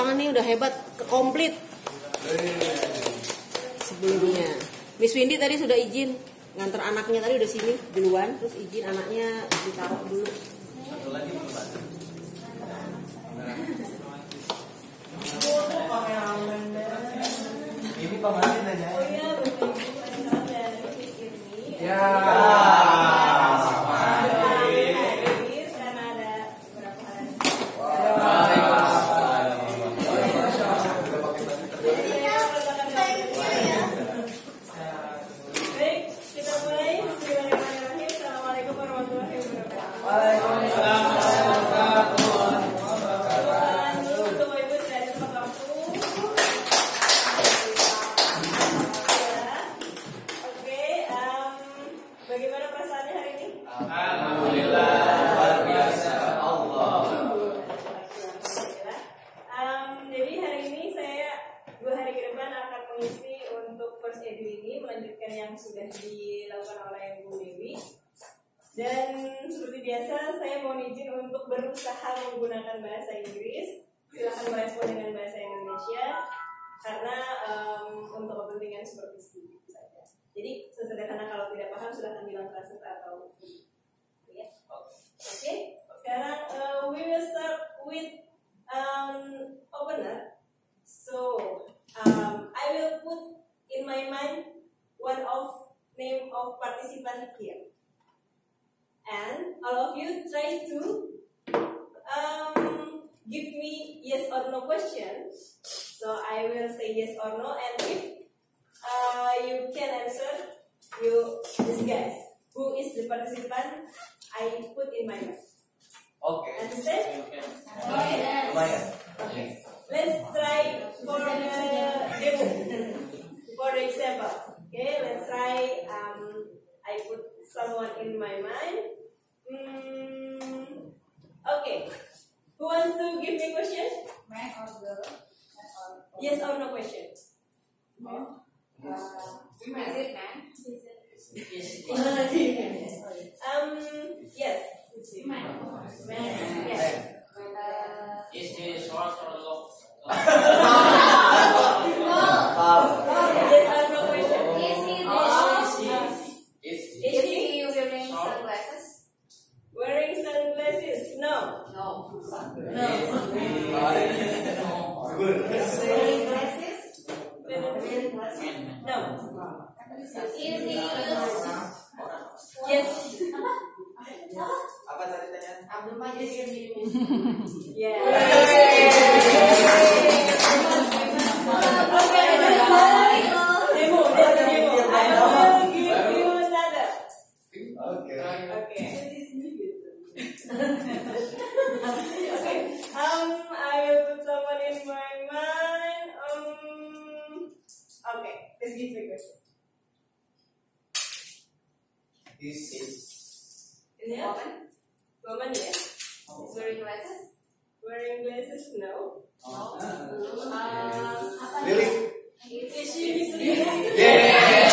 tangan nih udah hebat, komplit. Sebelumnya. Miss Windy tadi sudah izin nganter anaknya tadi udah sini duluan, terus izin anaknya ditaruh dulu. Ini pamannya aja. Iya, Ya. Yes. Woman? Woman, yes. Is wearing glasses? Wearing glasses, no. No. Uh, really? Is she Muslim? Yeah!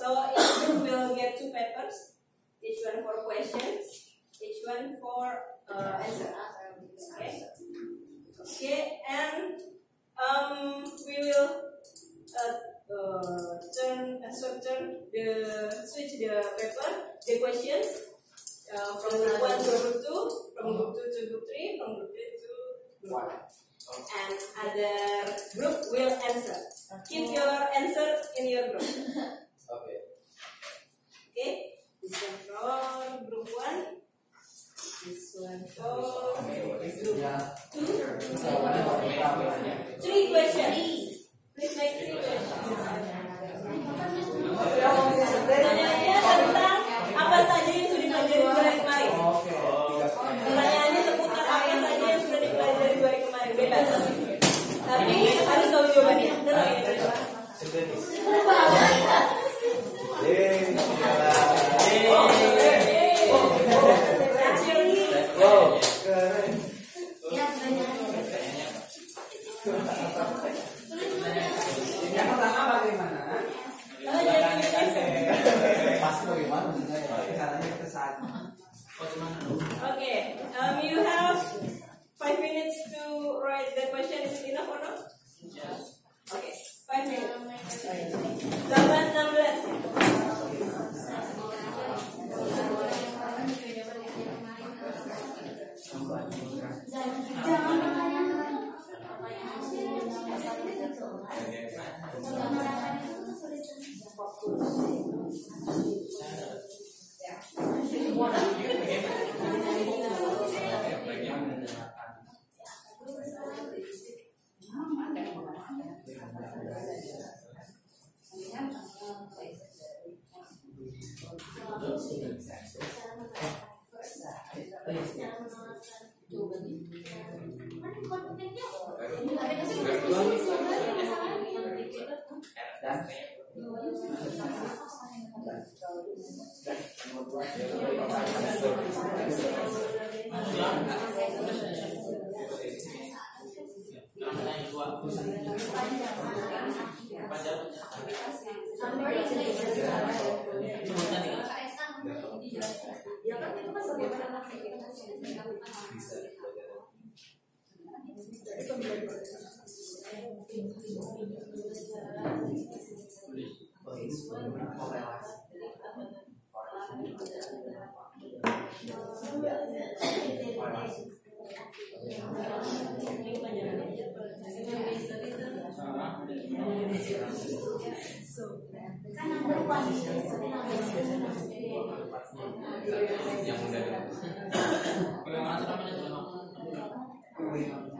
So each group will get two papers, each one for questions, each one for uh, answer. Okay. Okay, and um, we will uh, uh, turn, uh, so turn the switch the paper, the questions uh, from group one to group two, from group two to group three, from group three to group one, and other group will answer. Keep your answer in your group. Oke. Okay, this one for group one. This one for group two. Three questions. Please make three questions. Okay, Benar.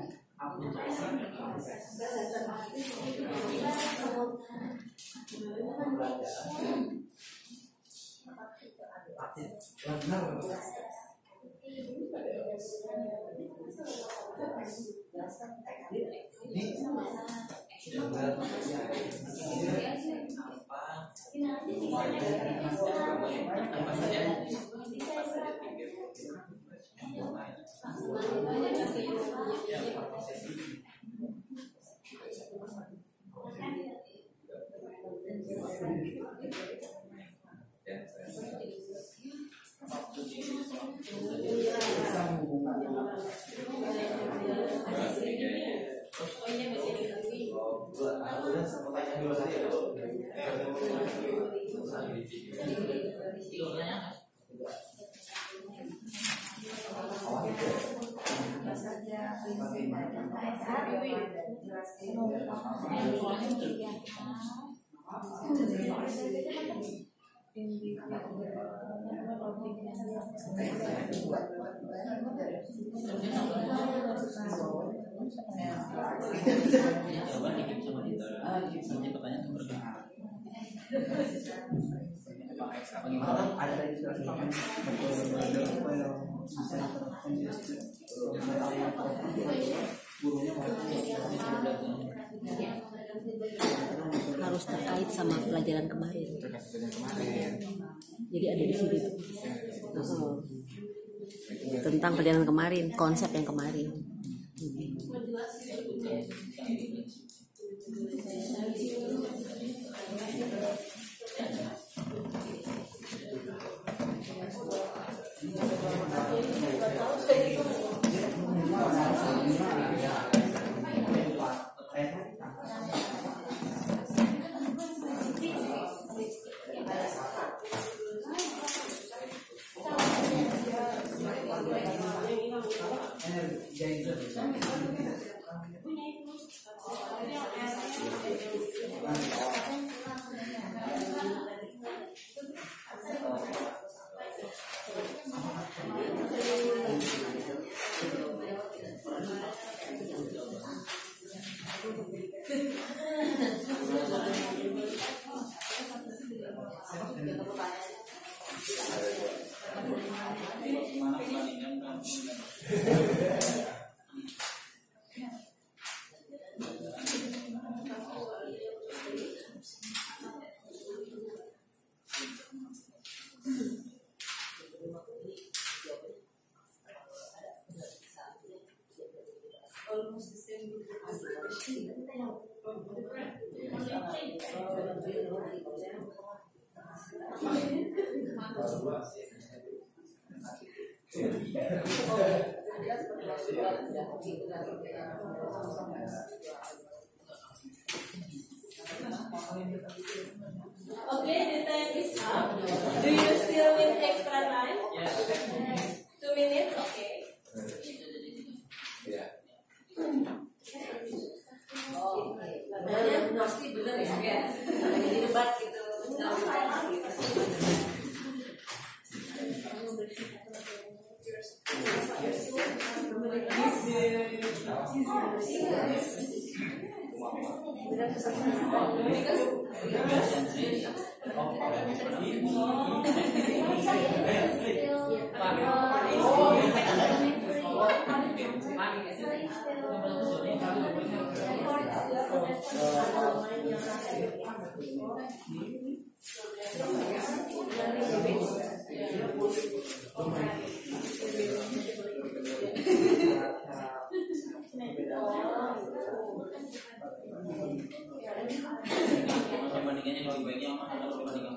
Apa 嗯。Coba dikit coba kita Soalnya pertanyaan itu berbeda Apa ekstra bagaimana Orang ada tadi sudah pakai gurunya harus terkait sama pelajaran kemarin jadi ada di sini oh. tentang perjalanan kemarin konsep yang kemarin. Perbandingan kan? Okay, the time is up. Do you still need extra time? Yes. Two minutes? Okay. Padahal pasti bener ya. Ini debat gitu. Perbandingannya lebih baiknya apa? Ada perbandingan.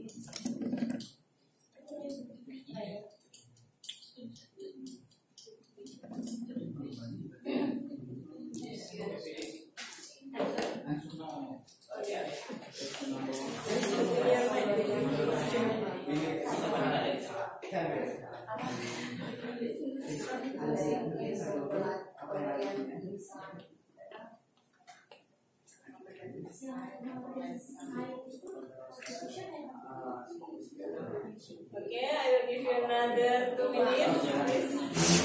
Okay, I will give you another two minutes.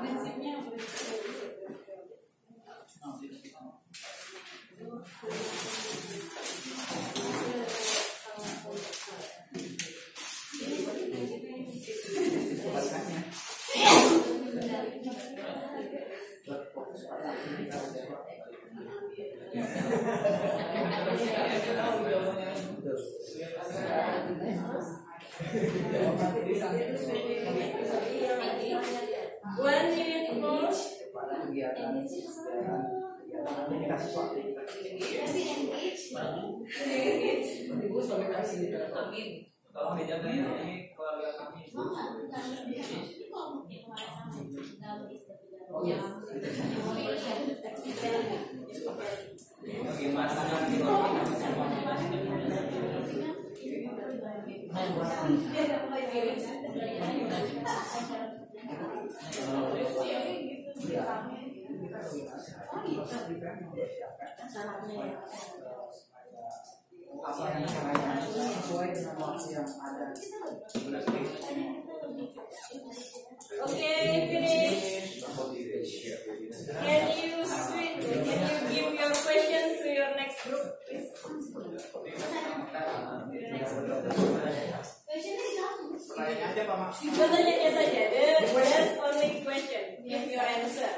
那几面我也吃过，对对对对。One ini keluarga kami. Bagaimana nanti apa yang sesuai dengan waktu yang ada. Okay, finish. Can you switch? Can you give your question to your next group, please? Pertanyaannya saja. There- There's only question. Give your answer.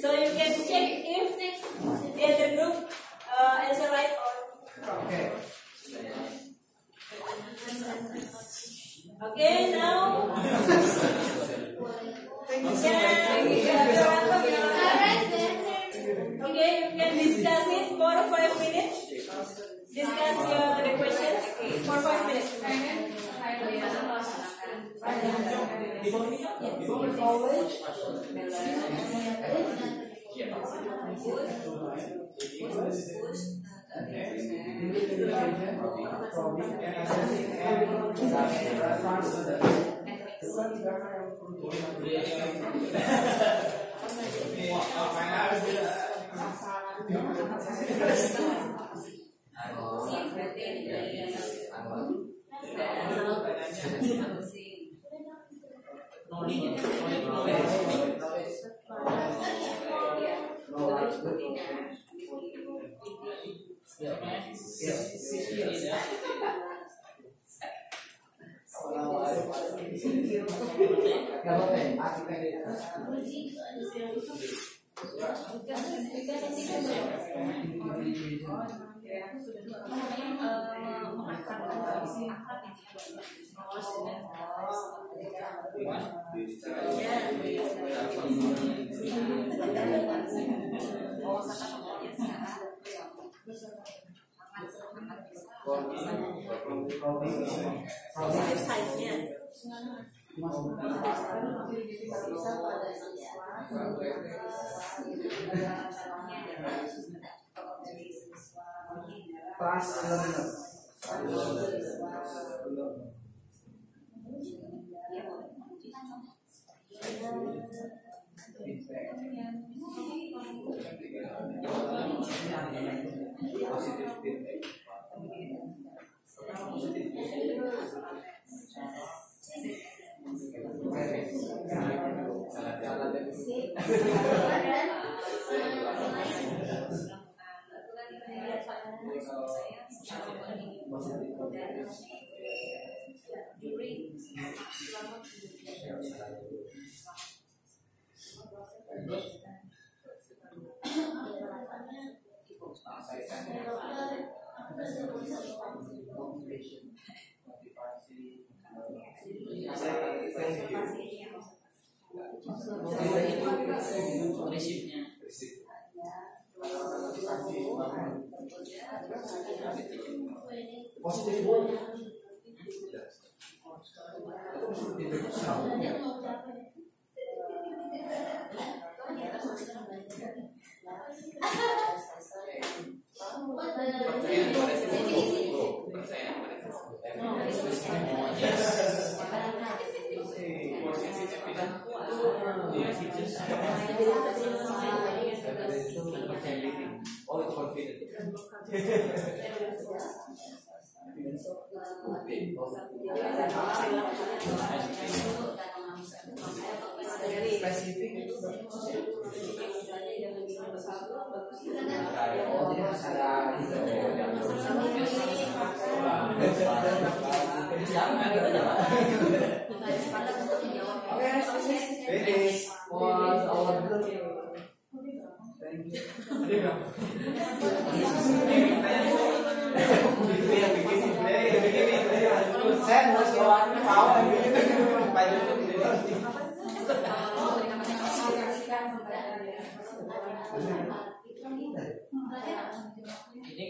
So you can check if the other group uh, answer right or Oke. Okay, now. Okay, you can discuss it for five minutes. Discuss your the question for five minutes. Nolinya, Gracias. Noli noli. Size-nya. Pas Prinsipnya. Positif Oh, Spesifik itu ada Finish. Mau sekolah tahu Ini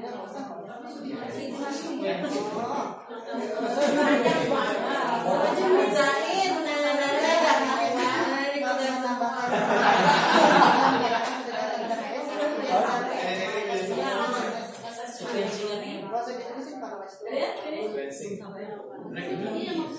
Gracias. Bensin. Bensin. Bensin.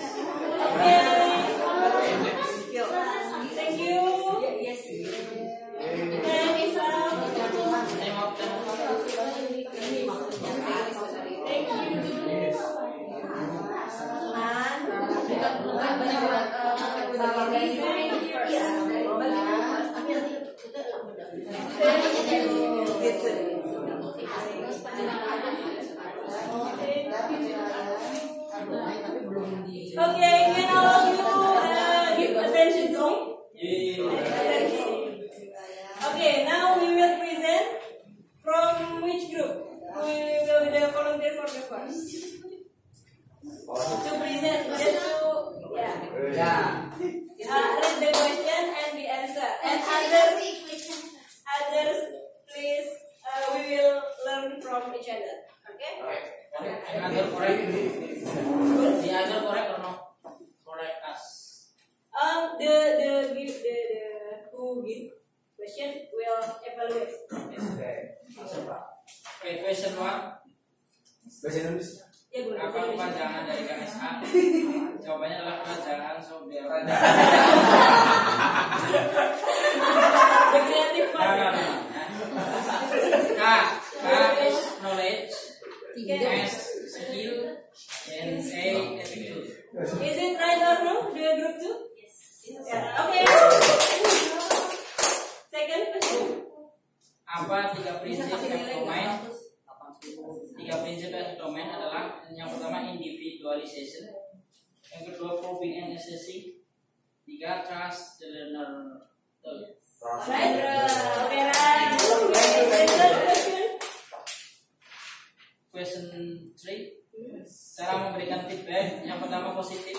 positif. Eh, yang pertama positif.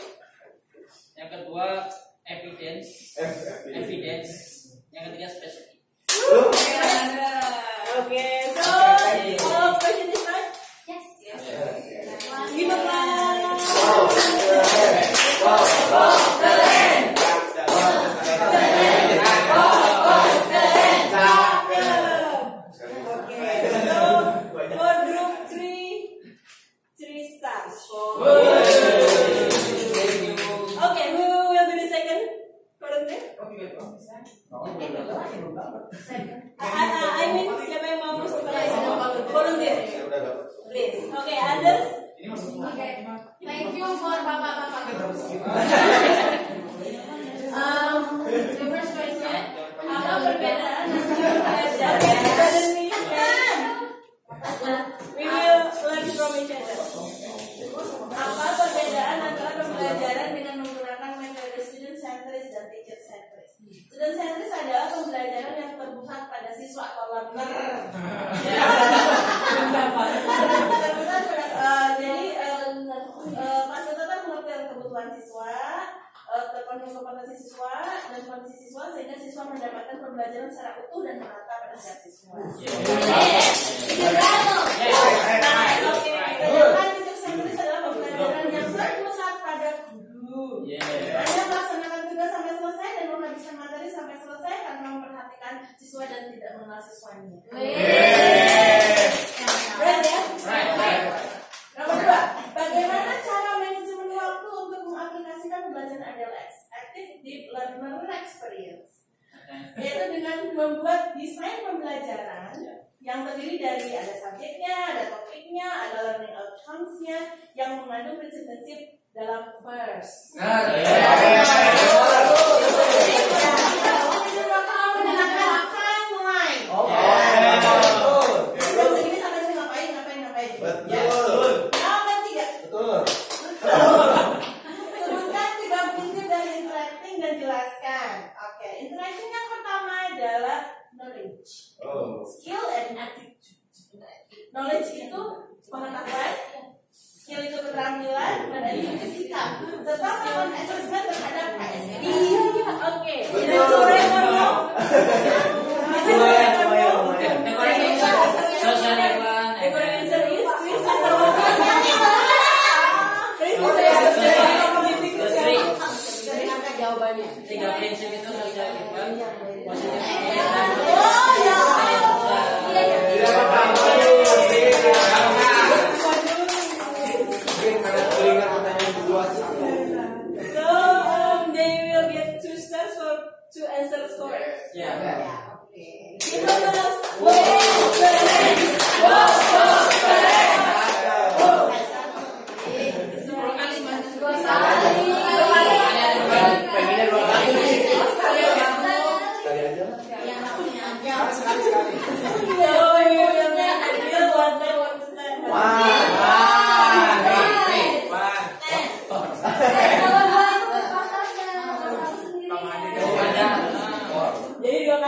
Yang kedua evidence. evidence. Yang ketiga spesifik. Oke, okay, so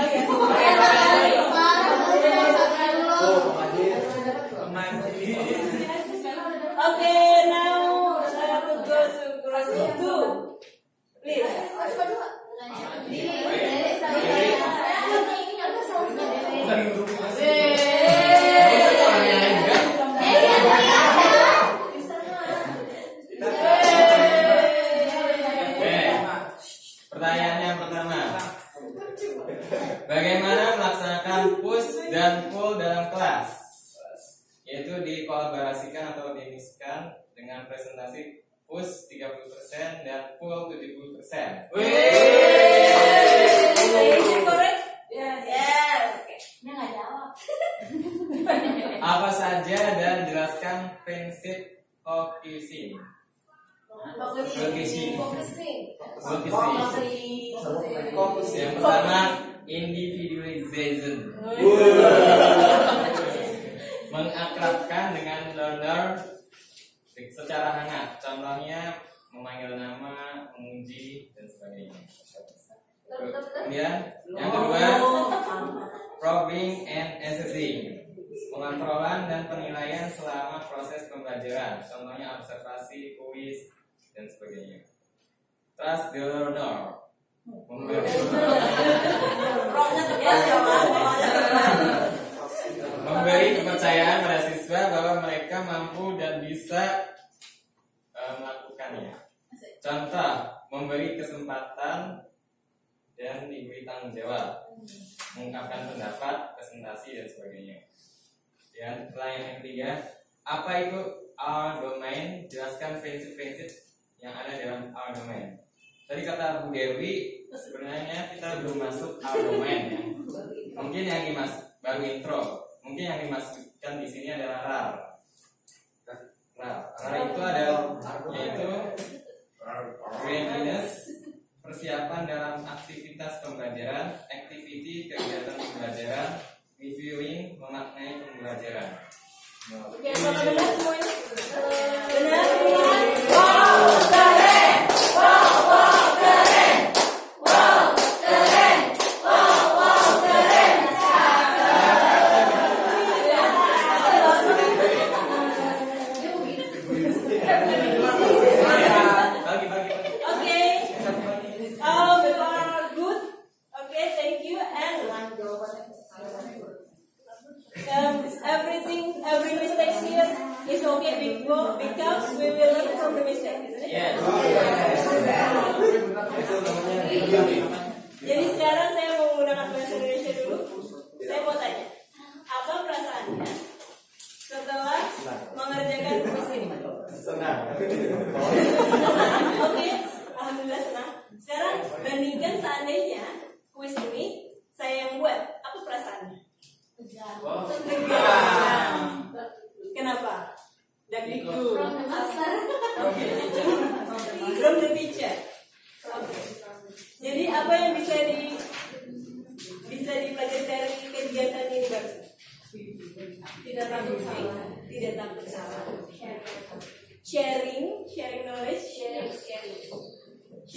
ya.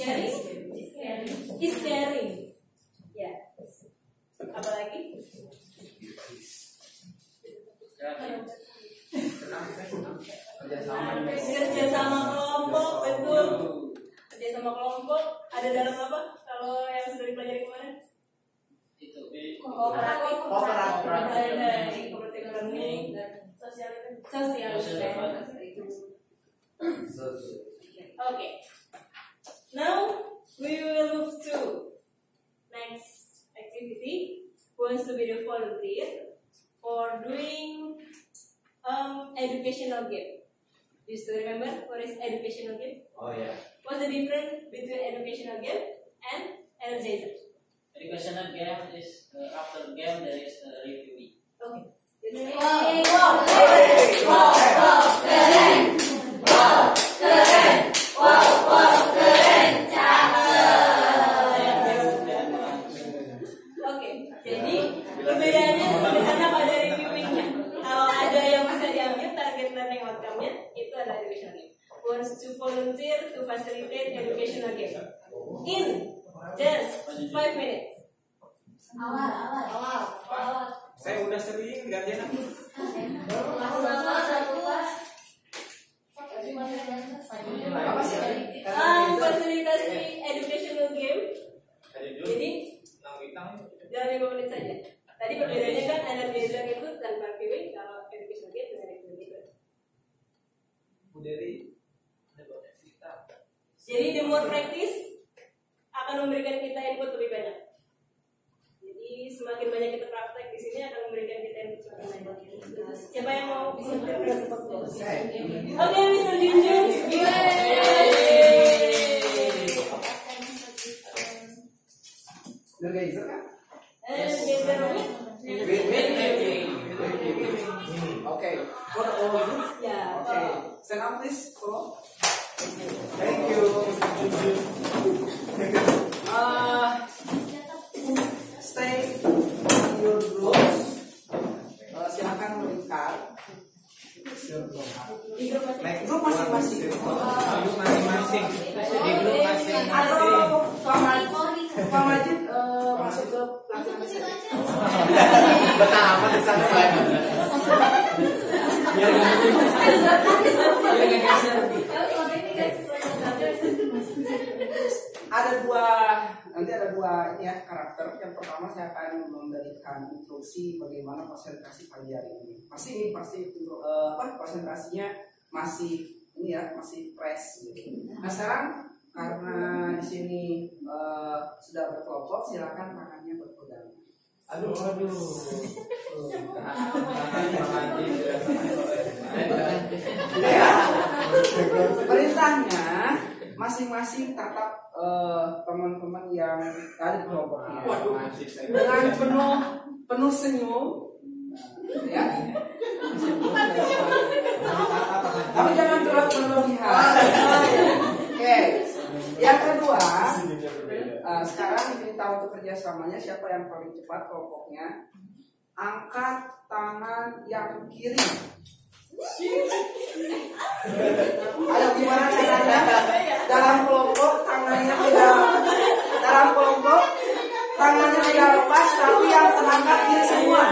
Kelly? Berkelompok silakan tangannya berpegangan Aduh, aduh. Ya. Perintahnya masing-masing tatap eh, teman-teman yang ada di kelompoknya. Dengan penuh penuh senyum. Ya. Tapi jangan terlalu berlebihan. Oke. Yang kedua, eh, sekarang diminta untuk kerjasamanya siapa yang paling cepat kelompoknya. Angkat tangan yang kiri. Ada gimana caranya? Dalam kelompok tangannya tidak dalam kelompok tangannya tidak lepas tapi yang terangkat kiri semua.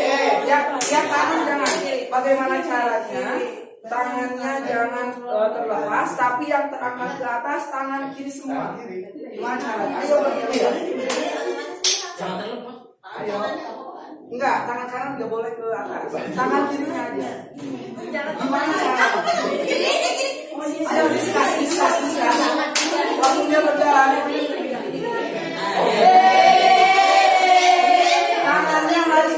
Eh, yang yang kanan jangan. Bagaimana caranya? Tangannya jangan eh, terlepas tapi yang terangkat ke atas tangan kiri semua. Gimana caranya? Ayo berpikir. Jangan terlepas. Ayo. Enggak, tangan kanan nggak boleh ke atas. Tangan kirinya aja. Gimana caranya? Ayo diskus, diskus, diskus. Waktunya berjalan. Tangannya harus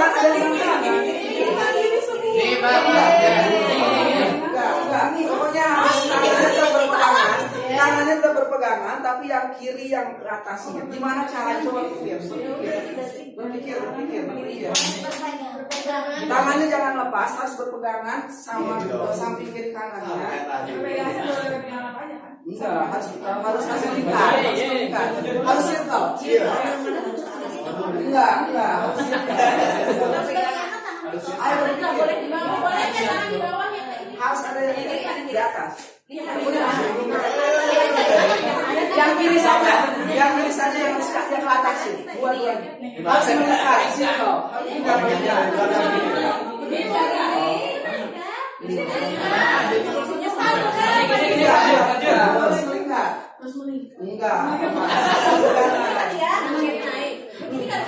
Tangan kanan ada yang kanan. Enggak, enggak. Pokoknya harus tangannya tetap berpegangan. Tangannya tetap berpegangan, tapi yang kiri yang ke atasnya. Gimana caranya? Coba pikir, berpikir, berpikir, berpikir. Tangannya jangan lepas, harus berpegangan sama samping kiri kanannya. Enggak, harus harus harus lingkar, harus lingkar. Harus circle. Enggak, enggak. Harus circle. Ayo berpikir. Harus ada yang di atas. Yang kiri saja, yang kiri saja yang yang ke atas sih. Dua-duanya. Harus melingkar, circle. Enggak berjalan. Harus melingkar. Enggak.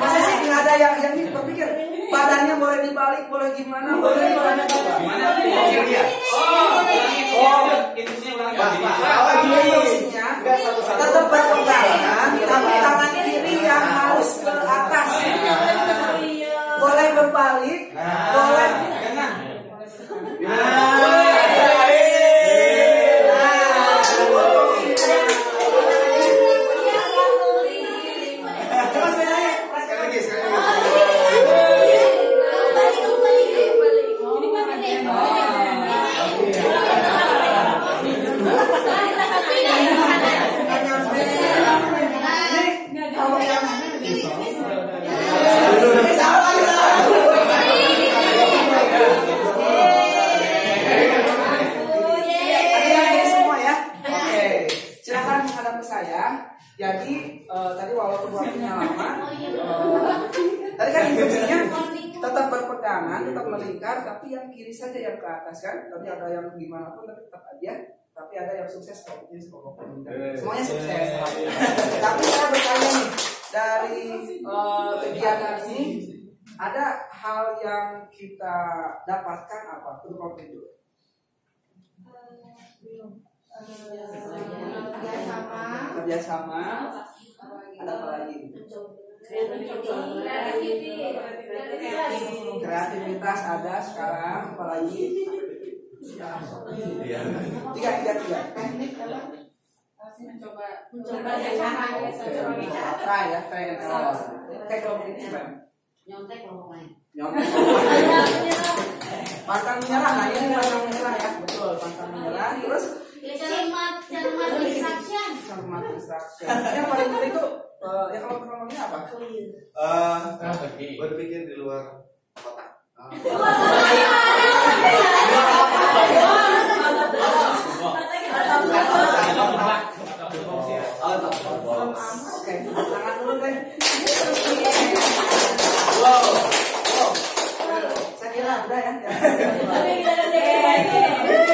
Masa sih nggak ada yang yang ini berpikir badannya boleh dibalik, boleh gimana, boleh coba. Oh, intinya ulang Tapi instruksinya tetap berpegangan, tapi tangan kiri yang harus ke atas. Boleh berbalik, boleh. Mas tetap melingkar tapi yang kiri saja yang ke atas kan? Tapi ada yang gimana pun tetap aja. Tapi ada yang sukses kok ini eh, semuanya eh, sukses. Eh, tapi saya bertanya nih dari kegiatan ini ada hal yang kita dapatkan apa untuk kopi itu kerjasama. Kerjasama. Ada apa lagi? Mencoba kreativitas ada sekarang apalagi tiga tiga tiga. Teknik mencoba mencoba cara ya try and error nyontek ya nyontek pantang menyerah. Nah, ini pantang menyerah ya. Betul pantang menyerah. Terus cermat cermat iya. distraction cermat distraction yang paling penting tuh uh, ya kalau ekonominya apa? Clear uh, berpikir. berpikir di luar kotak. Ah. Oh, iya. Wow. Saya kira udah ya. Tapi kita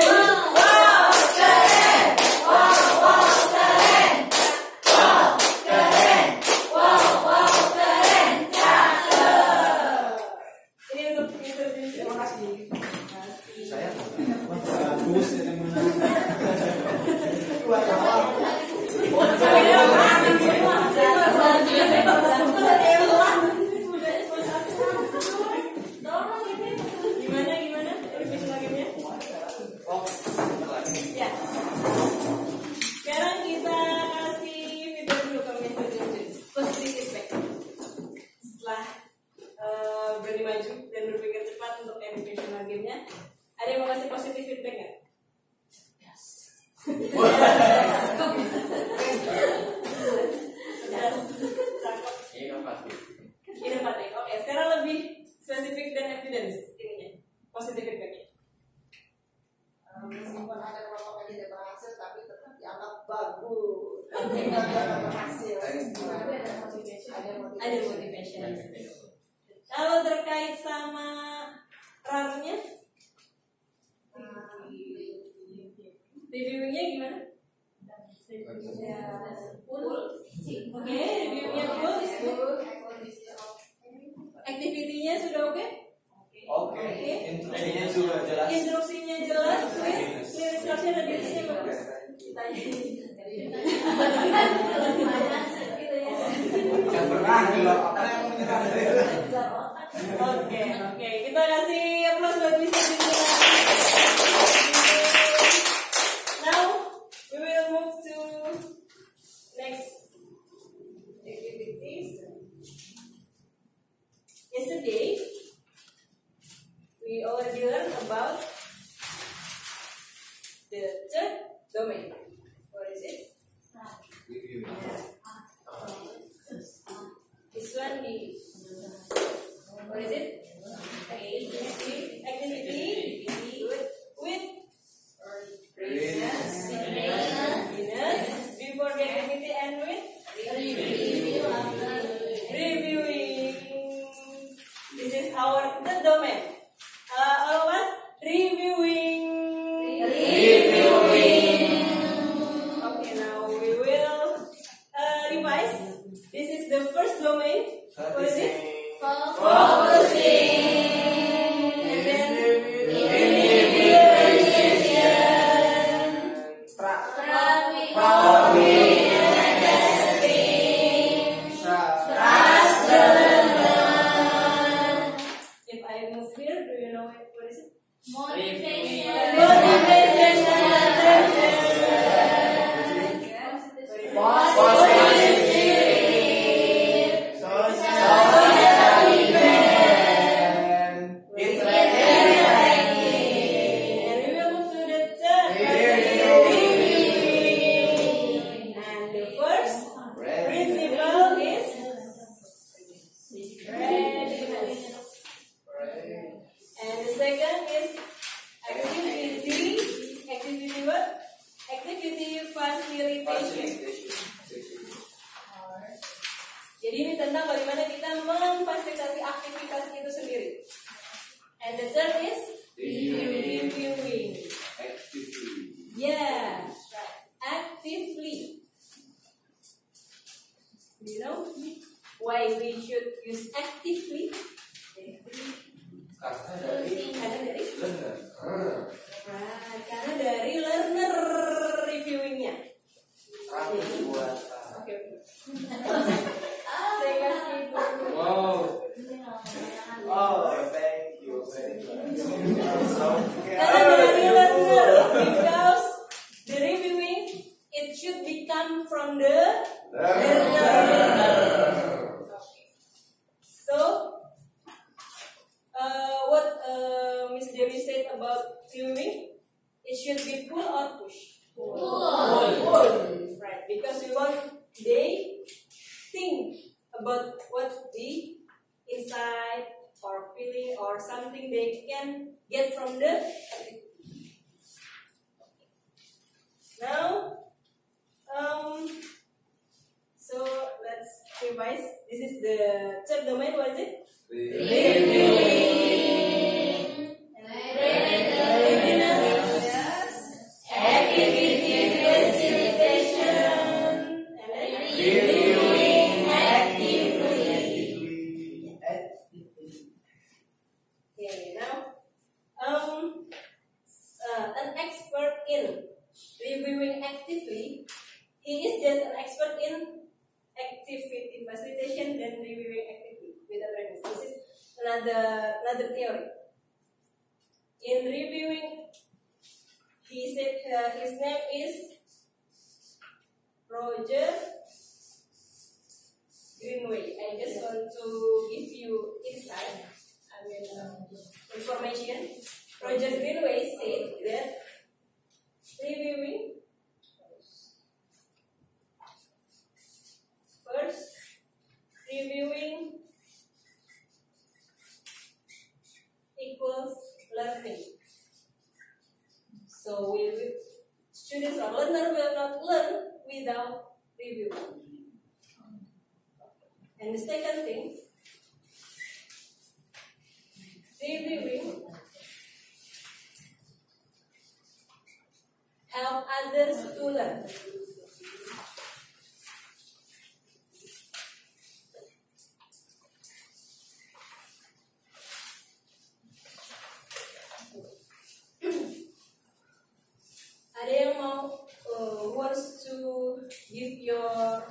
give your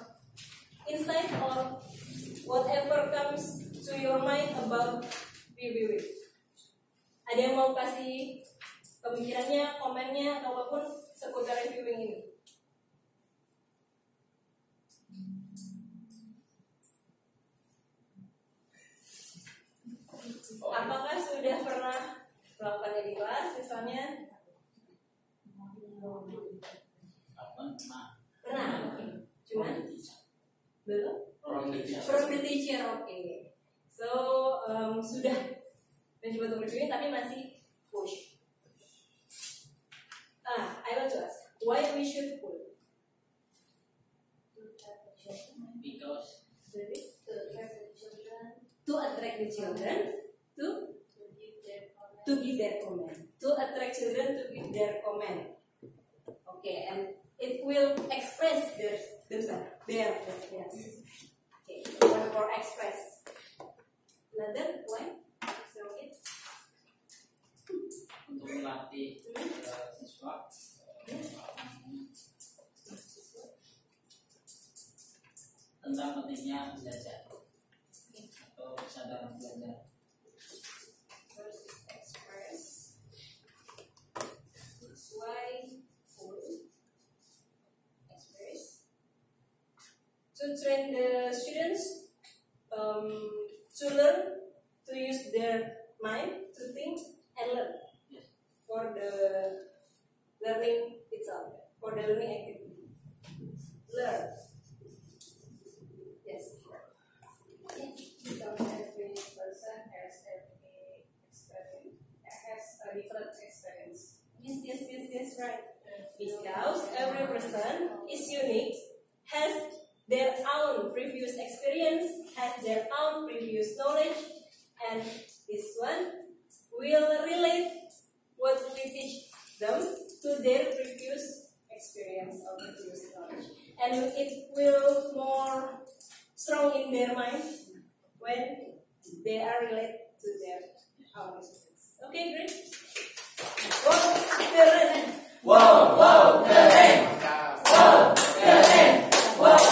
insight or whatever comes to your mind about reviewing. Ada yang mau kasih pemikirannya, komennya, atau apa pun seputar reviewing ini? Apakah sudah pernah melakukannya di kelas misalnya? Apa? Nah, Pernah? Cuman? Belum? from the teacher. From the teacher, oke. So, um, sudah mencoba untuk reviewing tapi masih push. Ah, I want to ask, why we should pull? Because To attract the children, to to give their comment. To attract children to give their comment. Okay, and it will express their themselves, their, their Okay, one for express. Another one. So it. untuk melatih uh, siswa tentang pentingnya belajar atau kesadaran belajar. To train the students um, to learn to use their mind to think and learn for the learning itself, for the learning activity. Learn. Yes. Because every person has every experience, has a different experience. Yes, yes, yes, yes, right. Because every person is unique, has their own previous experience, has their own previous knowledge, and this one will relate what we teach them to their previous experience or previous knowledge. And it will more strong in their mind when they are related to their own experience. Okay, great. Wow, keren. Wow, wow, keren. Wow, keren. Wow,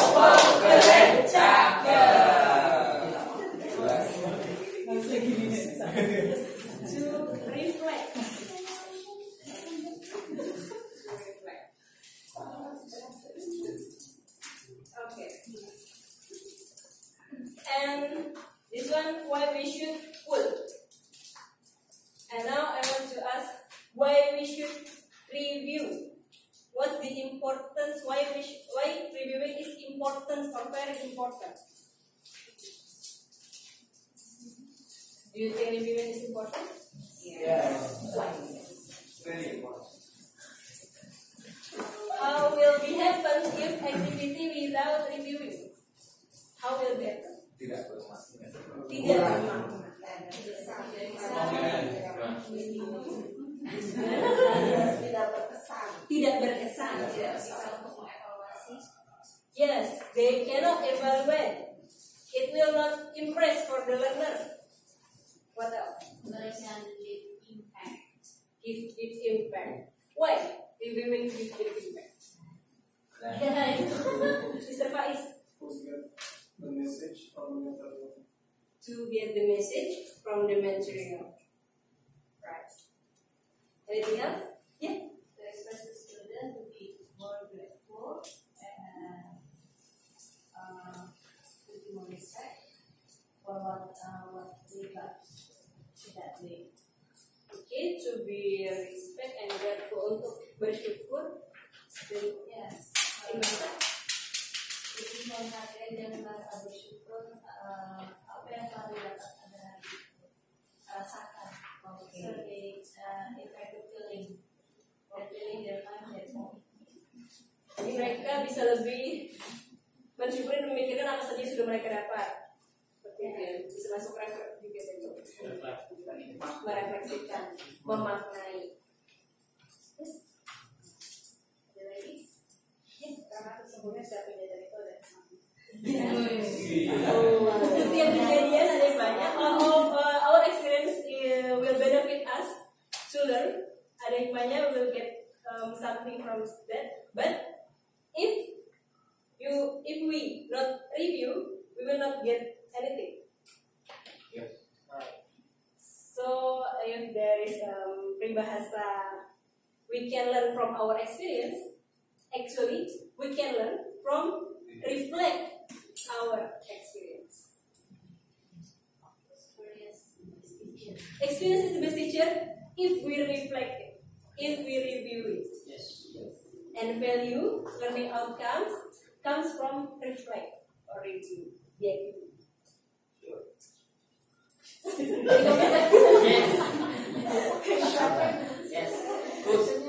this one why we should pull. And now I want to ask why we should review. What's the importance? Why we why reviewing is important or very important? Do you think reviewing is important? Yes. Very important. How will be happen if activity without reviewing? How will that? happen? Tidak. Tidak bermakna. tidak berkesan Tidak berkesan. bisa untuk mengevaluasi Yes, they cannot evaluate. It will not impress for the learner. What else? Memberikan impact. Give it impact. Why? Reviewing give it impact. Mr. Faiz, The message from the material. to get the message from the material. Right. Anything else? Yeah. To express the student to be more grateful and uh, to be more respect for what uh, what we got that day. Okay, to be respect and grateful untuk bersyukur dan Yes. gimana? Jadi Jadi mereka bisa lebih bersyukur dan memikirkan apa saja yang sudah mereka dapat. Seperti itu juga itu. Merefleksikan, memaknai. Yes. Ada lagi? Ya, karena sesungguhnya setiap kejadian ada Setiap kejadian ada yang banyak. All of uh, our experience uh, will benefit us learn. Ada hikmahnya will get um, something from that. But if you if we not review, we will not get anything. So if there is um, peribahasa, we can learn from our experience. Actually, we can learn from reflect our experience. Experience is the best teacher if we reflect it, if we review it. Yes. And value, learning outcomes, comes from reflect or review. Yeah. Yes. Good.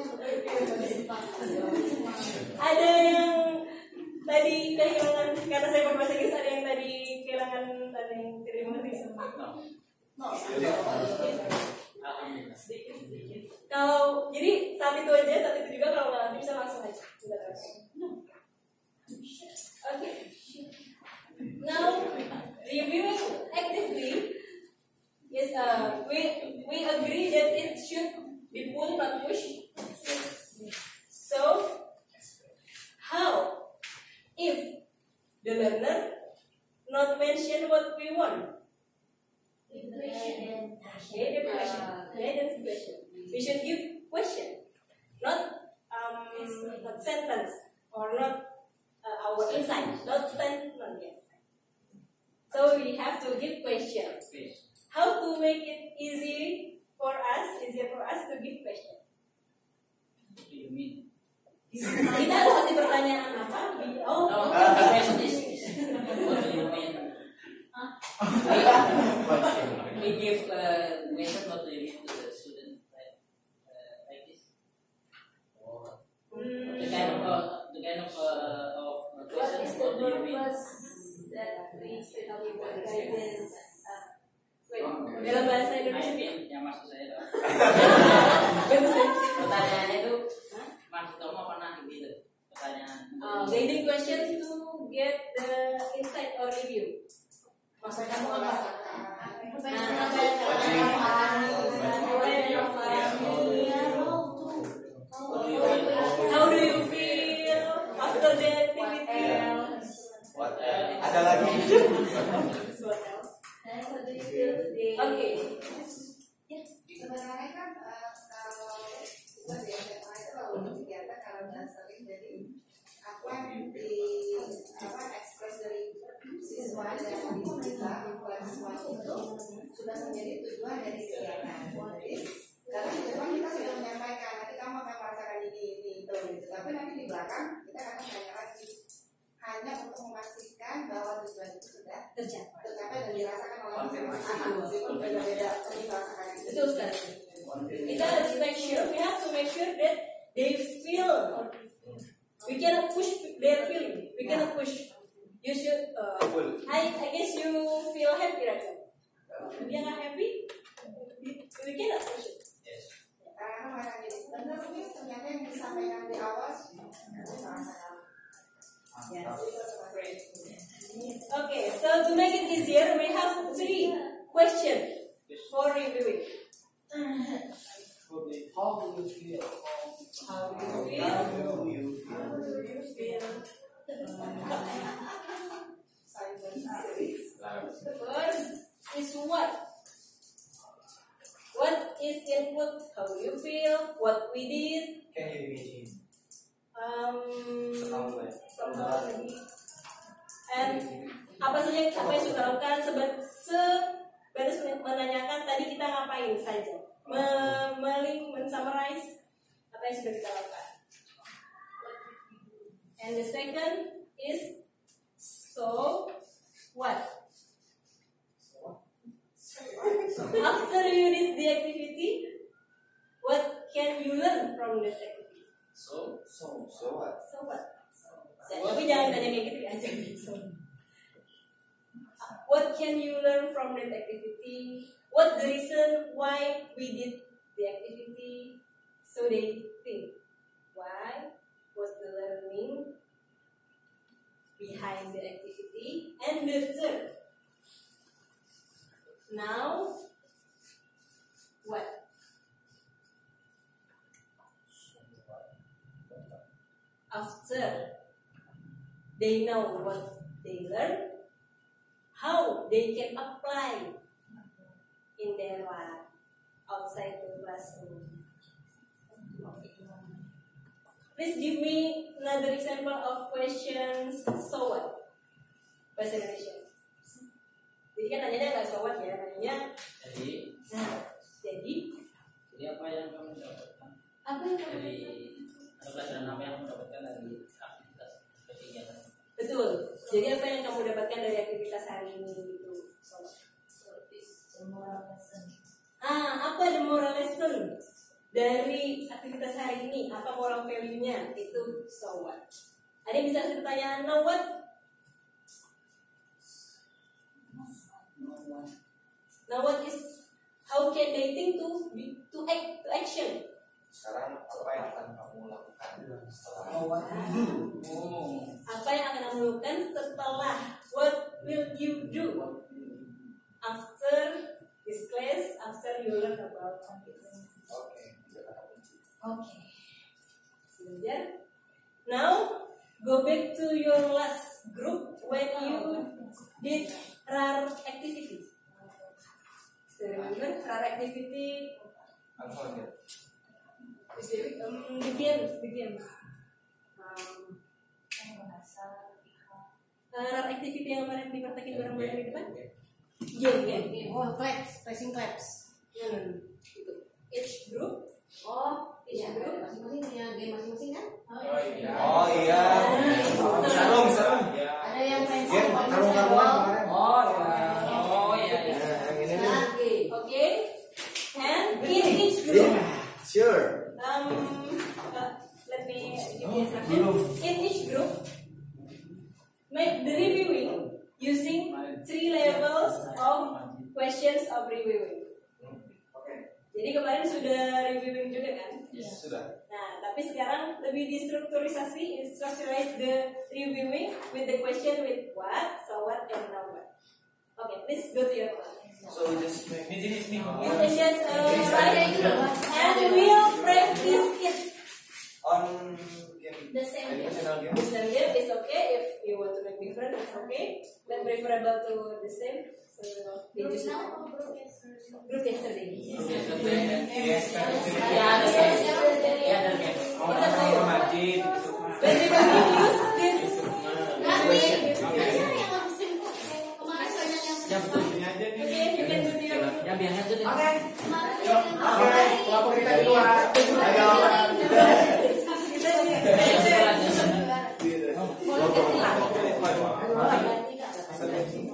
ada yang tadi kehilangan karena saya berbahasa Inggris ada yang tadi kehilangan ada yang tidak mengerti. Kalau jadi saat itu aja saat itu juga kalau nggak nanti bisa langsung aja. Langsung. Oke. Now reviewing actively yes uh, we we agree that it should be pull not push so how if the learner not mention what we want Okay, the question. Guidance question. We should give question, not um, not sentence or not uh, our insight, not statement. Yes. So we have to give question. How to make it easy for us, easier for us to give question. What do you mean? Kita harus kasih pertanyaan apa? Oh, Oh? We give uh, method what do you mean to the student like, uh, like this. Hmm. The kind of uh, the kind of uh, of What question is the what do you mean? purpose that we should give guidance? Uh, Wait, dalam bahasa Indonesia maksud saya ya? pertanyaannya itu maksud kamu apa nah gitu pertanyaan. Uh, guiding question to get the insight or review. Maksud kamu apa? How they know what they learned, how they can apply in their life outside the classroom. Please give me another example of questions. So what? Bahasa Indonesia. Jadi kan nanya nggak so what ya, nanya. jadi, Nah, jadi jadi apa yang kamu dapatkan apa yang kamu dari pelajaran apa yang kamu dapatkan dari? Betul. Jadi apa yang kamu dapatkan dari aktivitas hari ini gitu? So? Ah, apa the moral lesson dari aktivitas hari ini? Apa moral value-nya? Itu so what? Ada yang bisa kasih pertanyaan now what? Now what is how can they think to to act to action? Sekarang apa yang akan kamu lakukan setelah Oh, Apa yang akan kamu lakukan setelah what will you do after this class after you learn about this? Oke. Okay. Sebentar. Now go back to your last group when you did RAR activity. So remember RAR activity the, um, the games, the games. Um, uh, activity yang kemarin dipraktekin bareng-bareng di depan? Game, game. Oh, claps, pressing claps. Hmm. Itu. Each group. Oh, Each iya, group. masing-masing punya game masing-masing kan? oh iya. Oh iya. Sarung, sarung. Ada yang main Game sama karung-karungan kemarin. Oh, ya. Oh iya. iya. Nah, yang ini nih. Lagi. Okay. And in each group. Sure. Levels of questions of reviewing. Oke. Jadi kemarin sudah reviewing juga kan? Sudah. Nah, tapi sekarang lebih distrukturisasi, structurize the reviewing with the question with what, so what, and now what. Okay, please go to your class. So just make You can just uh, write and we'll practice it. on. The same. The same is okay if you want to make different, it's okay. But preferable to the same. So they just group yesterday. Yes, ada guys. Ada guys. It's up to you. Majid. But we will use this. Ya betul. Okay, you can do your. Ya biarnya tuh. deh. Oke. Oke, kelompok kita di luar. Ayo.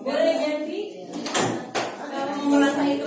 Boleh ganti. Kamu merasa itu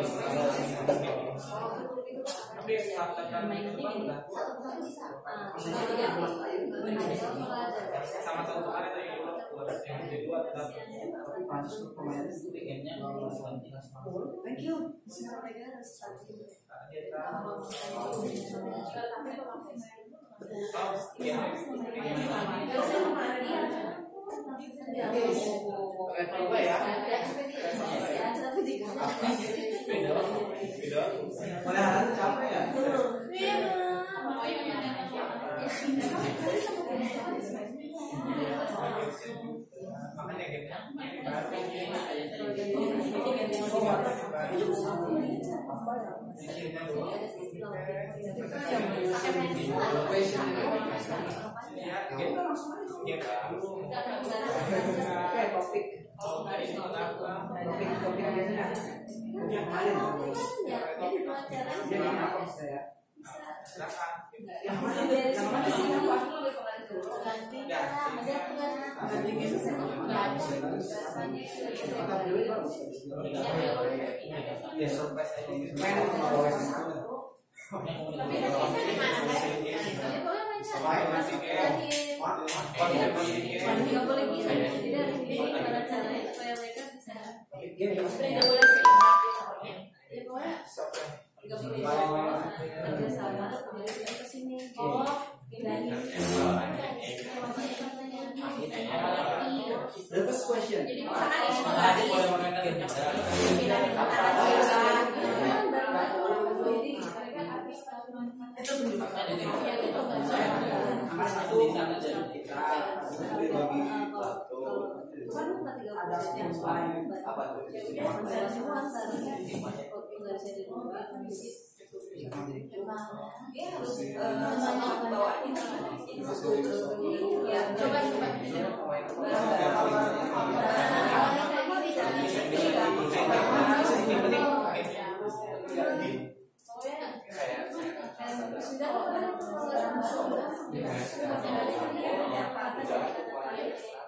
sama tahun kemarin tuh yang yang kedua adalah tapi Prancis pemainnya Bikinnya Thank you. level gue ya Makanya gitu Oke, topik. Topik topik biasanya. Yang ya? Yang mana? Yang mana sih apa? Kita beli kan? Ya surprise aja. Main sama OS itu. Nggak boleh bisa. Jadi harus gimana caranya supaya ya. nggak boleh sih. Ya boleh kerja sama. Jadi kita ke sini. Oh, pindahin. The question. Jadi misalkan ini menggunakan pindahin arah jalan. Kan baru jadi mereka habis Itu bentuk yang itu nggak. Nomor satu sana jadi Tuh? Saya semua Ya, coba coba.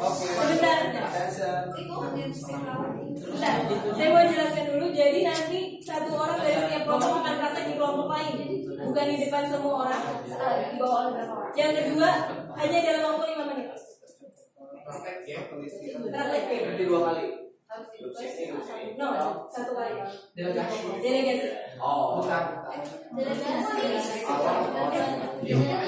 Bentar, saya mau jelaskan dulu. Jadi nanti satu orang dari setiap kelompok akan praktek di kelompok lain, bukan di depan semua orang, eh, di bawah oleh berapa orang. Yang kedua, hanya dalam waktu lima menit. Praktek game. Berarti dua kali. No, satu kali. Delegasi. Delegasi. Oh, bukan. Ya udah,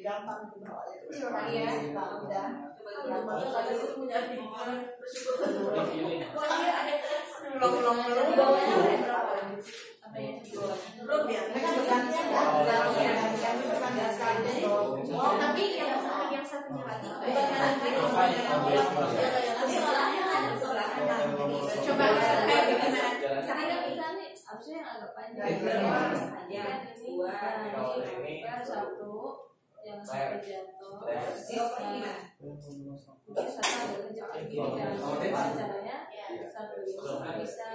gampang itu bawahnya kecil kan Iya. ya udah Belum ya? mereka bergantian ya bergantian bergantian sekali jadi Oh, tapi yang yang satunya lagi. Coba kayak gimana? Harusnya yang agak panjang. Ya, Ini dua. satu yang sampai jatuh. Gini dan caranya satu ini bisa lagi bisa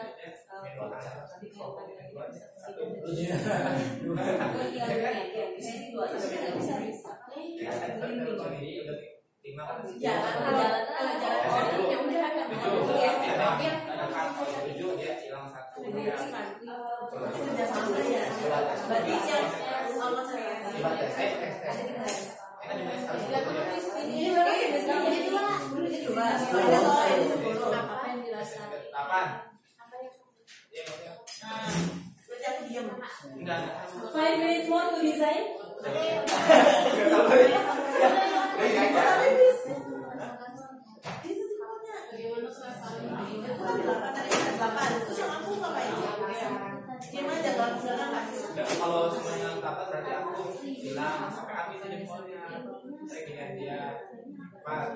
Jadi aku diam. Five minutes more to design. Kalau semuanya berarti aku bilang sampai habis aja jempolnya saya dia pak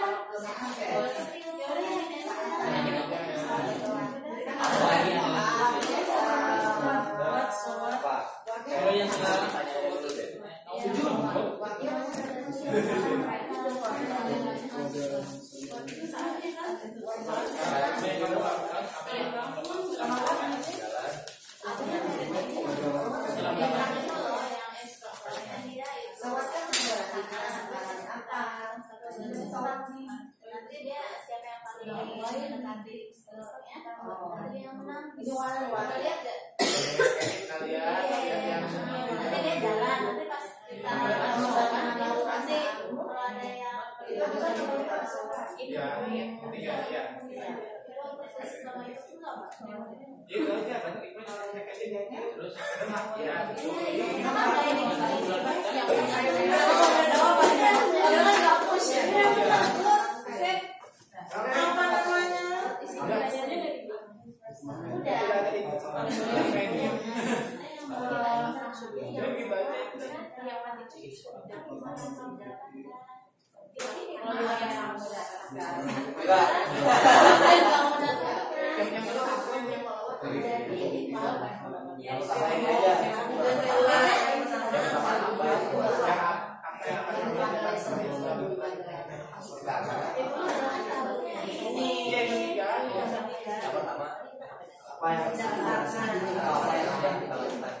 Ini warna-warna. Lihat deh. kalian yang jalan, nanti pas kita jalan itu pasti kalau ada yang itu kita ya. Ya kan ya yang Jangan nggak push? Ya. Apa namanya? Terus kalau kurang tinggi ya, kita sebenarnya mau aplikasi ke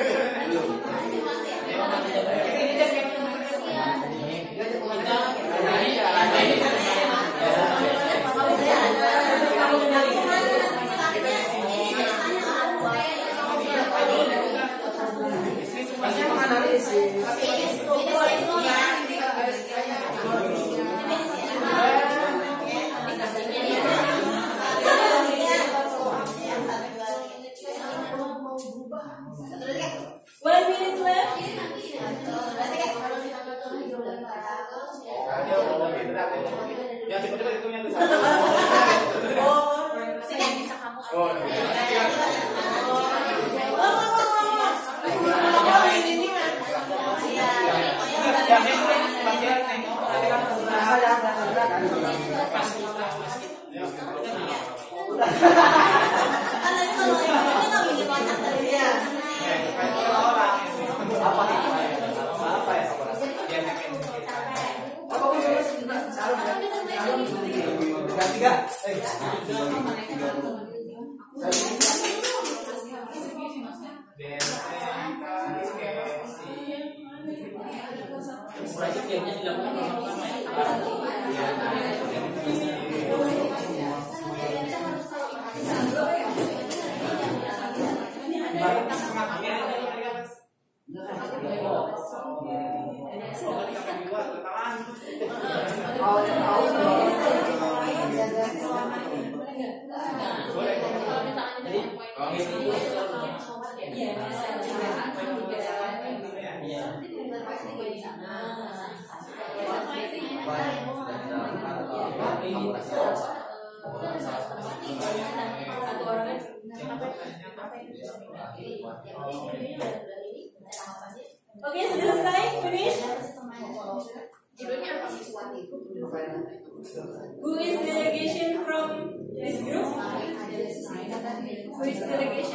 Delegation?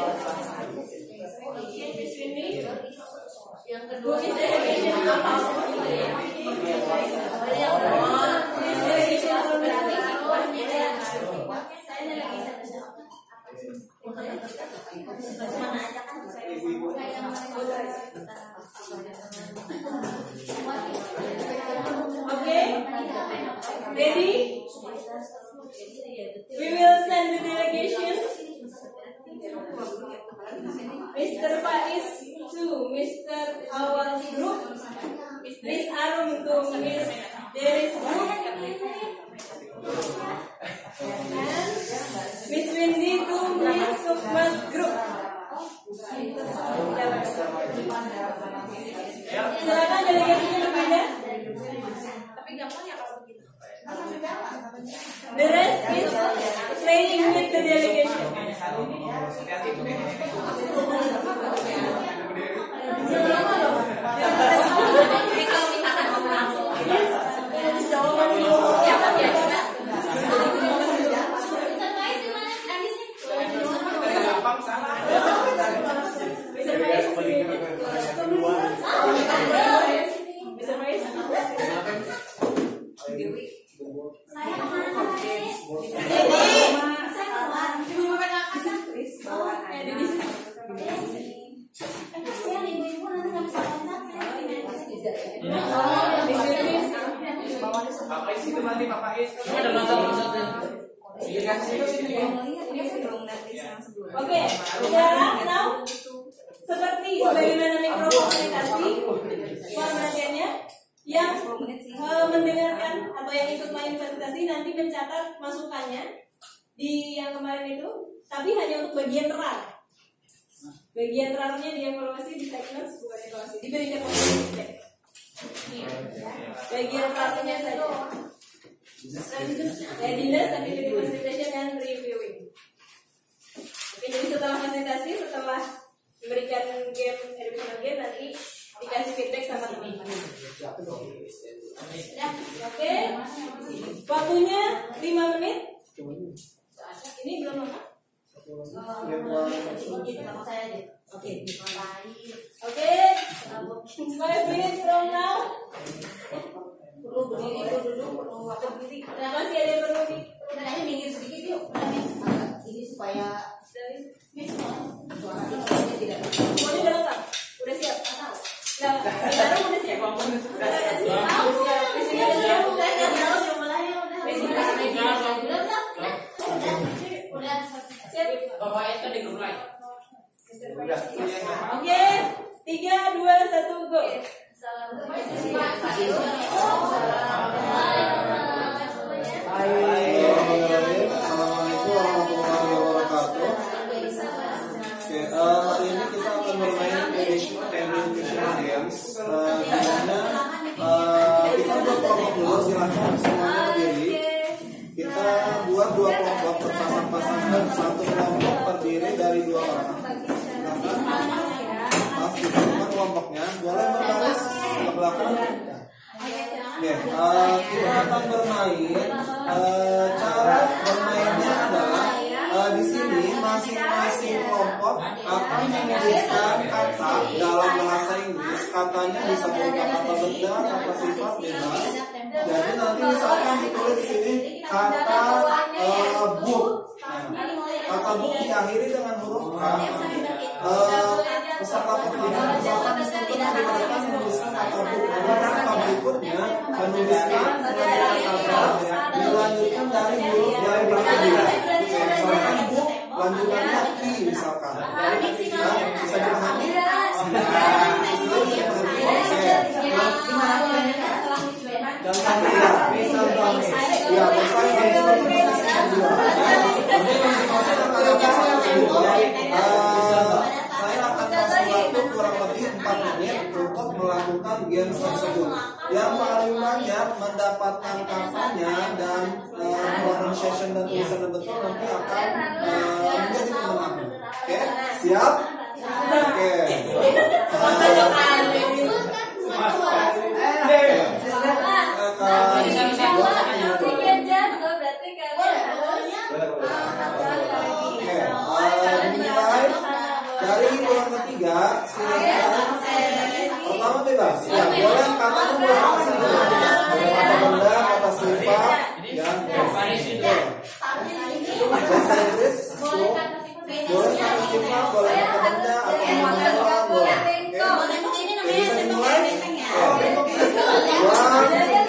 Delegation delegation this Okay? Ready? We will send the delegation. Mr. Faiz to Mr. Awal group. Miss Arum to Miss Deris group. Miss Windy to Miss Sukmas group. Silakan delegasinya berpindah. The rest is playing with the delegation. Oke, sekarang now seperti sebagaimana mikrokomunikasi mohon perhatiannya yang eh, mendengarkan atau yang ikut main presentasi nanti mencatat masukannya di yang kemarin itu tapi hanya untuk bagian terang. Bagian terangnya di evaluasi di notes bukan evaluasi diberikan feedback bagian terangnya saja. Readiness activity presentation and reviewing Oke, jadi setelah presentasi, setelah memberikan game educational game nanti dikasih feedback sama teman-teman. Oke, waktunya 5 menit. Ini belum lama? Oke. Oke. Five minutes from now. Perlu berdiri dulu, perlu waktu berdiri. Kenapa sih ada yang perlu di? Kayaknya minggir sedikit yuk. Ini supaya udah? Udah siap? Udah siap? Oke, tiga, dua, satu, go. Assalamualaikum warahmatullahi wabarakatuh. Hari ini kita akan bermain Family Nutrition Games. Eh, di mana eh, kita buat kelompok dulu, silahkan semuanya berdiri. Kita buat dua kelompok berpasang-pasangan, satu kelompok terdiri dari dua orang. Silakan. Maaf, ditentukan kelompoknya. Boleh berbaris ke belakang. Oke, kita akan bermain. cara bermainnya adalah eh, akan menuliskan kata dalam bahasa Inggris katanya bisa berupa kata benda, kata sifat bebas. Jadi nanti misalkan ditulis di sini kata eh, book. Nah, kata book diakhiri dengan huruf K. Eh, peserta pertama misalkan instruktur diharapkan menuliskan kata book. Kemudian kata berikutnya menuliskan melanjutkan kata dilanjutkan dari huruf yang berbeda. Misalkan book lanjutannya ki misalkan. Nah, bisa dipahami? Nah, bisa ya. Ya, misalnya seperti Eh, saya akan kasih waktu kurang lebih 4 menit untuk melakukan games tersebut. Yang paling banyak mendapatkan katanya dan eh, pronunciation dan tulisan yang betul nanti akan eh, menjadi pemenang. Oke, siap? Oke. dimulai ya boleh bahasa Inggris boleh kata benda kata sifat ya. Bahasa Inggris boleh kata sifat boleh kata benda atau hewan boleh oke. Bisa dimulai one two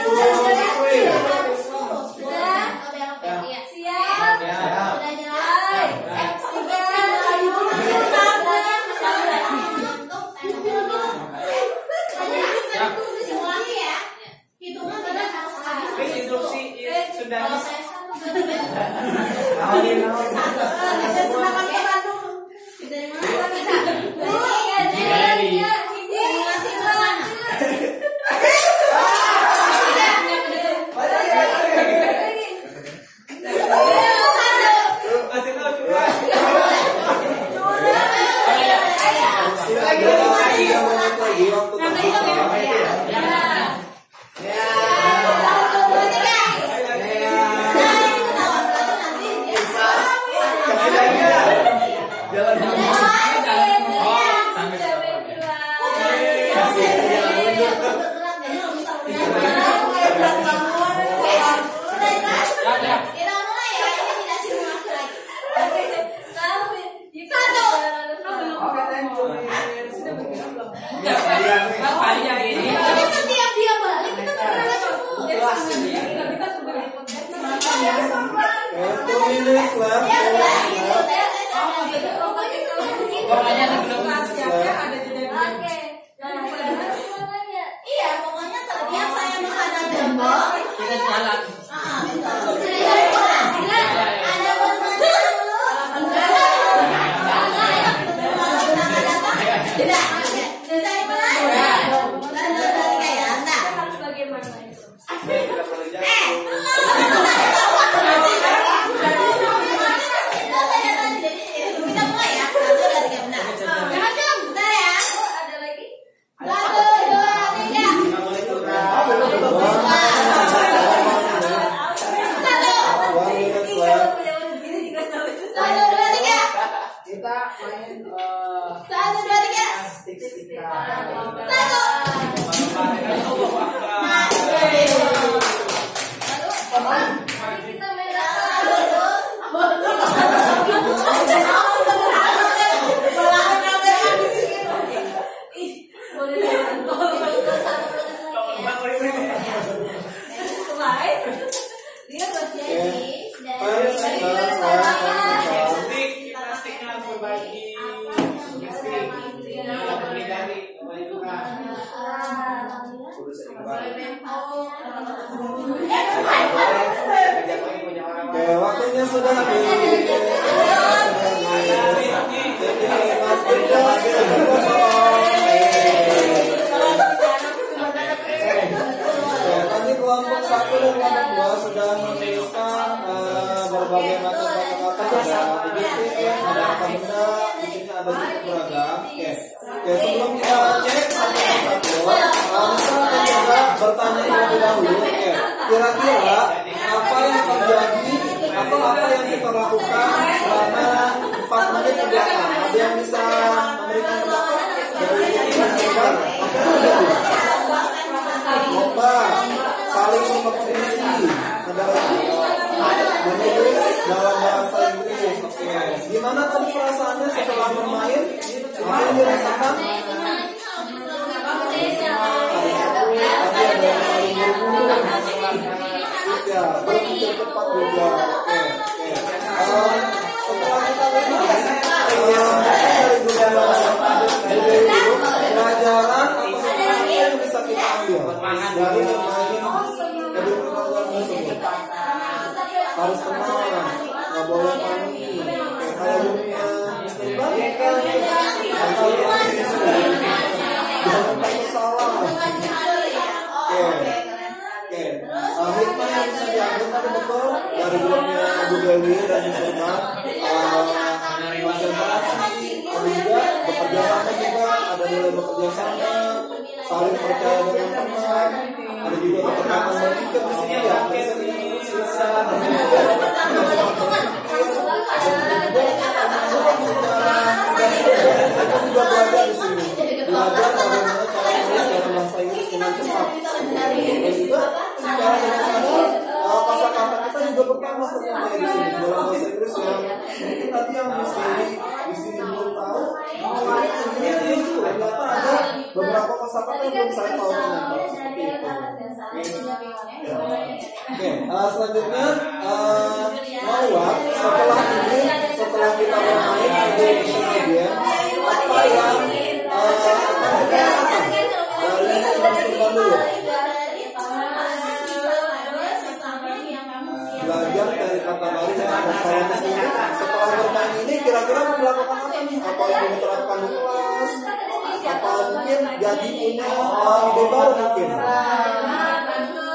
jadi orang ide baru mungkin.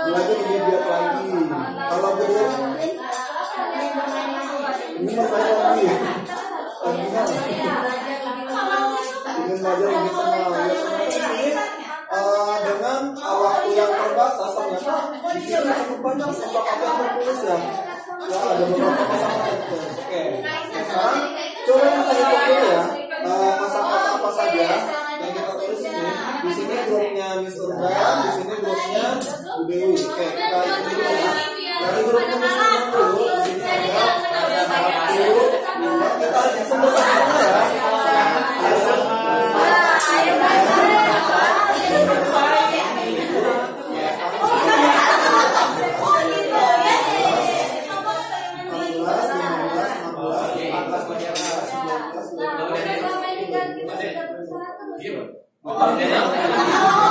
Belajar ide biar lagi kalau beda ini masalah eh, lagi. Ingin belajar dengan waktu yang terbatas ternyata di sini cukup banyak sosok apa tertulis ya. Ya ada beberapa kosakata itu. oke sekarang coba kita hitung dulu ya. Uh, apa saja yang kita di sini grupnya Mister Urban, di sini grupnya UBU. Oke. Dari grupnya Mister Urban di sini ada. Kita ya. 감사합 니.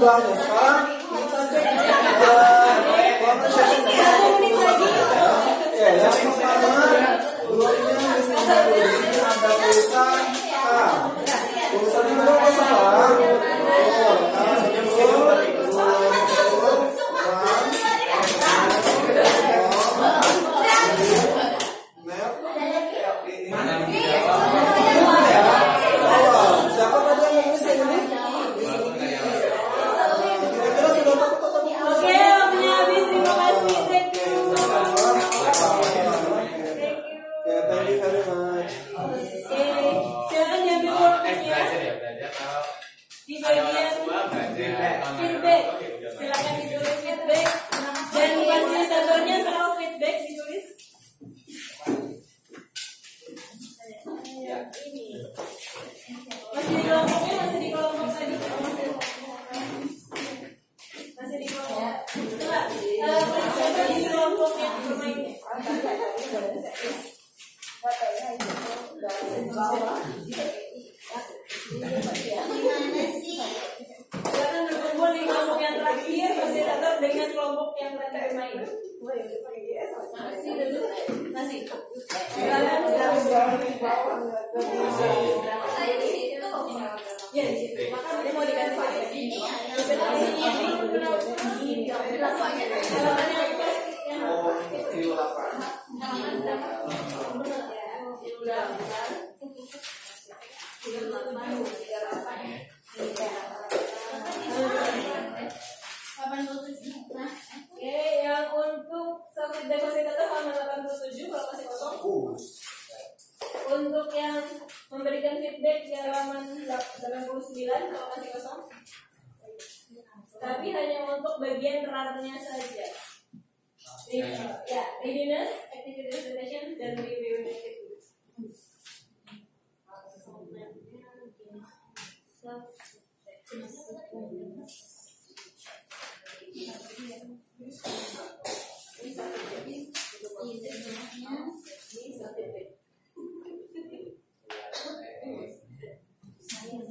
perubahannya sekarang kita ya yang pertama dulunya di ada tulisan K tulisan itu kalau salah feedback di halaman 89 kalau masih kosong. Tapi hanya untuk bagian rarnya saja. Rev- Ya, readiness, activity presentation, dan reviewing activities. Tiga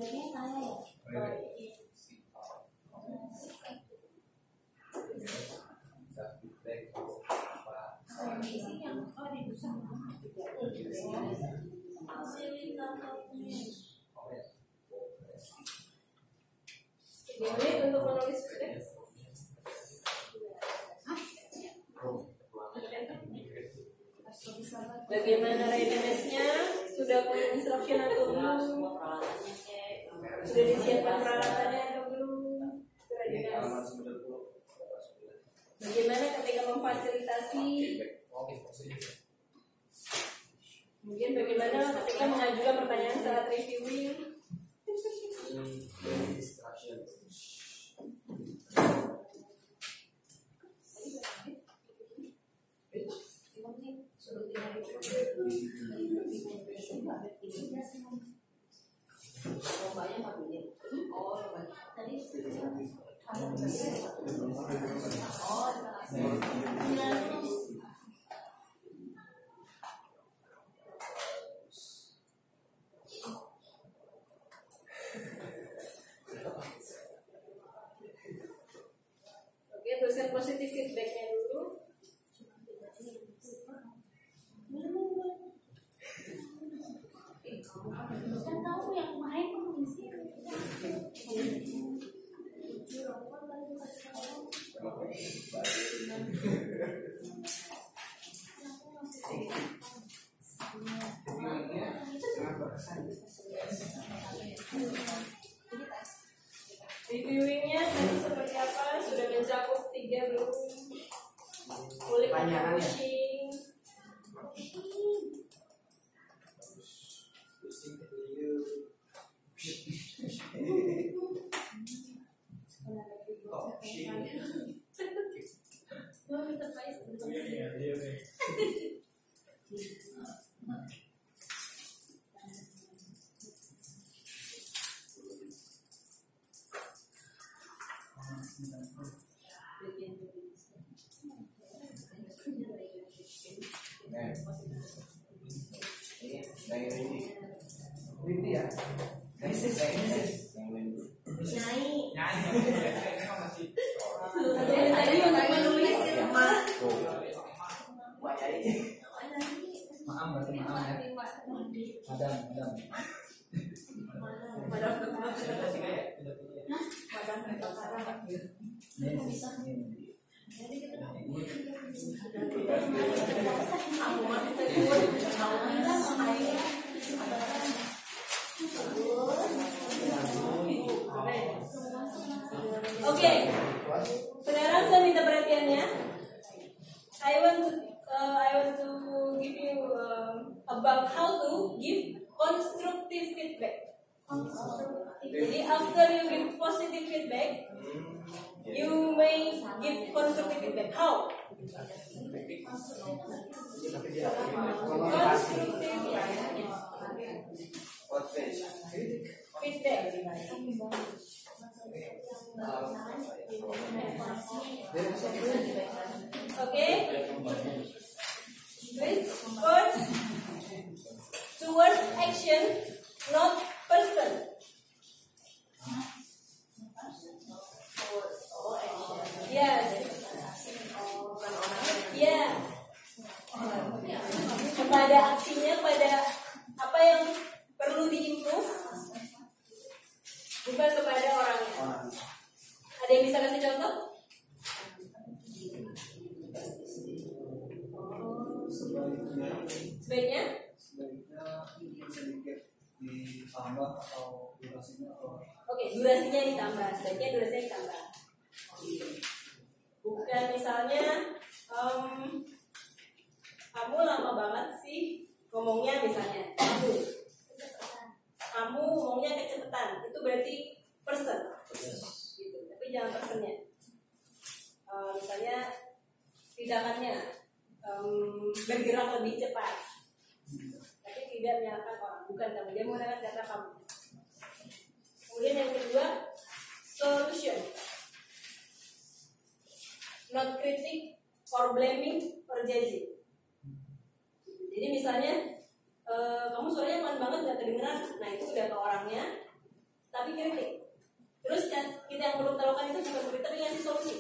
menit untuk menulis Bagaimana readiness-nya? Sudah punya instruction atau belum? Sudah disiapkan peralatannya atau belum? Readiness. Bagaimana ketika memfasilitasi? Mungkin bagaimana ketika mengajukan pertanyaan saat reviewing? Oke, tuliskan positif feedbacknya dulu. Reviewingnya tadi seperti apa? Sudah mencakup tiga belum? Kulik Pertanyaannya. Pushing. Windy ya? Oke, sekarang saya minta perhatiannya. I want to uh, I want to give you um, about how to give constructive feedback. Jadi after you give positive feedback, you may give constructive feedback. How? Constructive feedback. Okay. With first towards action, not person. Yes. Yeah. Kepada aksinya, pada apa yang perlu diimprove, bukan kepada orangnya. Ada yang bisa kasih contoh? sebaiknya Sebaiknya sebaiknya ditambah atau durasinya atau Oke, durasinya ditambah. Sebaiknya durasinya ditambah. Bukan misalnya em, kamu lama banget sih ngomongnya misalnya kamu. Kamu ngomongnya kecepatan itu berarti person. Gitu. Tapi jangan personnya. Eh, misalnya tindakannya em, bergerak lebih cepat tapi tidak menyalahkan orang bukan kamu dia menggunakan kata kamu Kemudian yang kedua, solution. Not critic or blaming or judging. Jadi misalnya eh, kamu suaranya pelan banget gak kedengeran, nah itu udah ke orangnya, tapi kritik. Terus kan kita yang perlu lakukan itu bukan kritik tapi ngasih solusi.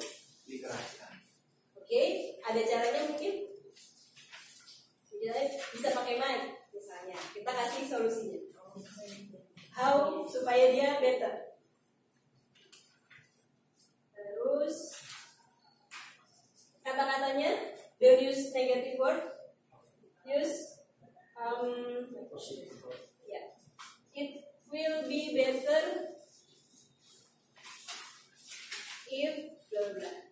Oke, ada caranya mungkin. Bisa pakai mic, kita kasih solusinya. How supaya dia better. Terus kata-katanya don't use negative word, use um, ya it will be better if bla bla.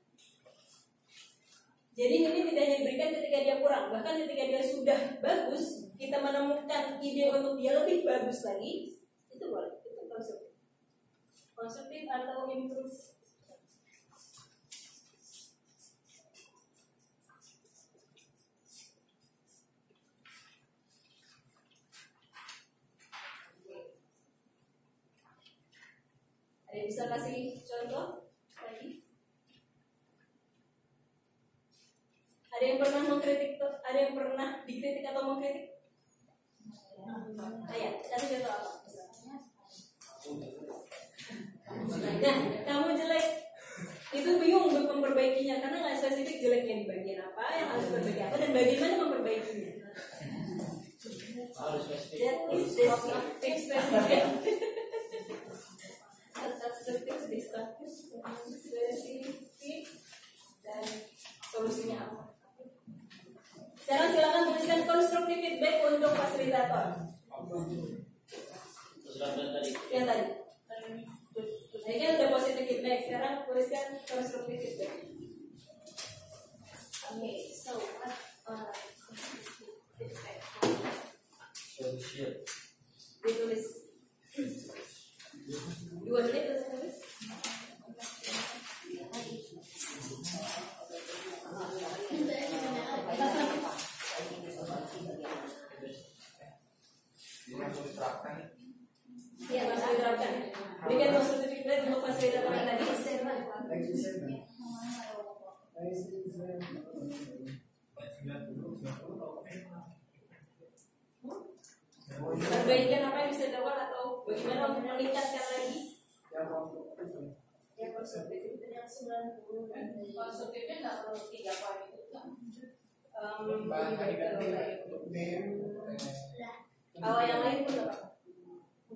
Jadi ini tidak hanya diberikan ketika dia kurang, bahkan ketika dia sudah bagus, kita menemukan ide untuk dia lebih bagus lagi, itu boleh, itu konstruktif. Konstruktif atau improve. Bisa kasih contoh lagi? Ada yang pernah mengkritik, ada yang pernah dikritik atau mengkritik? Ayah, kasih contoh apa? Nah, kamu jelek. Itu bingung untuk memperbaikinya karena nggak spesifik jeleknya di bagian apa, yang harus diperbaiki apa, dan bagaimana memperbaikinya. Harus spesifik. That is spesifik. Destructive, spesifik, dan solusinya apa? Sekarang silakan tuliskan konstruktif feedback untuk fasilitator. Yang tadi. Tadi kan udah positif feedback, sekarang tuliskan konstruktif feedback. Okay, so what uh, feedback? Ditulis. Dua menit tulis. Jadi langsung diterapkan. Iya, langsung diterapkan. Fasilitator yang tadi. Perbaikan apa yang bisa dilakukan atau bagaimana untuk meningkatkan lagi? Ya konstruktif itu yang 90 kan. Konstruktifnya nggak perlu tiga poin itu kan? Um, Bahan tadi ganti untuk B. Kalau yang lain pun apa?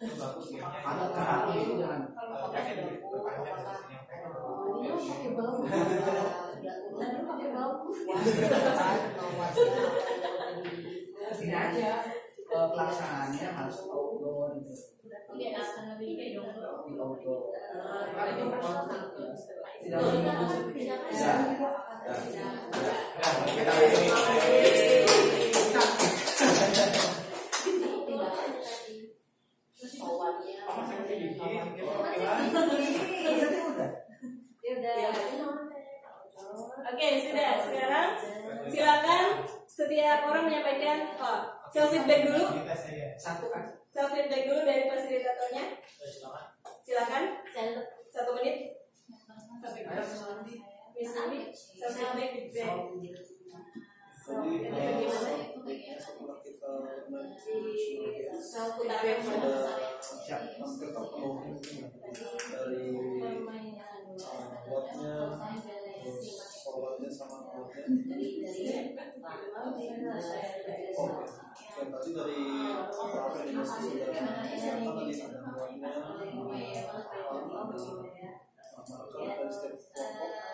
bagus ya. ada terapi itu jangan Kalau pakai desainnya Ini pakai bau. Tadi pakai bau. ini aja eh, pelaksanaannya harus outdoor gitu Oke, akan lebih kayak dong. di outdoor Tidak tidak Oke, sudah. Sekarang silakan setiap orang menyampaikan oh, self feedback dulu. satu kan Self feedback dulu dari fasilitatornya. Silakan. Satu menit. Jadi setelah kita games sudah hampir terpenuhi dari uh, terus forwardnya sama outnya Oh, yang tadi dari beberapa yang sudah disediakan tadi ada buatnya maka dari setiap kelompok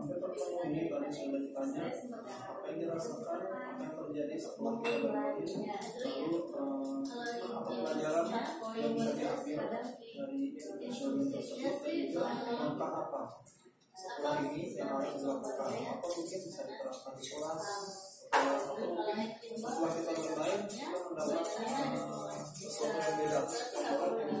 hampir pertemuan ini tadi sudah ditanya apa yang dirasakan apa yang terjadi setelah kita bermain lalu apa pelajaran yang bisa diambil dari game tersebut dan langkah apa setelah ini yang harus dilakukan apa mungkin bisa diterapkan di kelas setelah kita bermain kita mendapat sesuatu yang beda sesuatu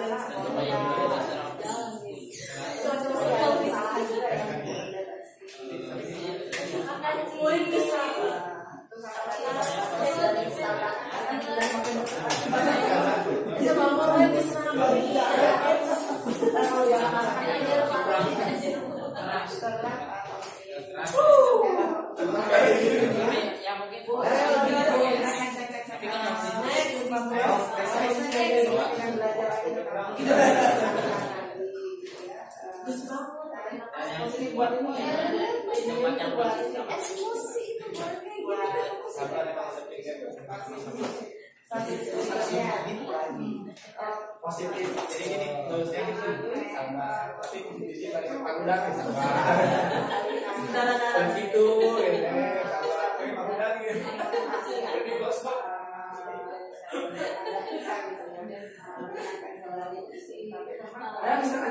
Dan. Positif jadi gini lurusnya gitu sama tapi jadi balik pangudang sama dan gitu gitu sama tapi pangudang gitu jadi bos Ya bisa.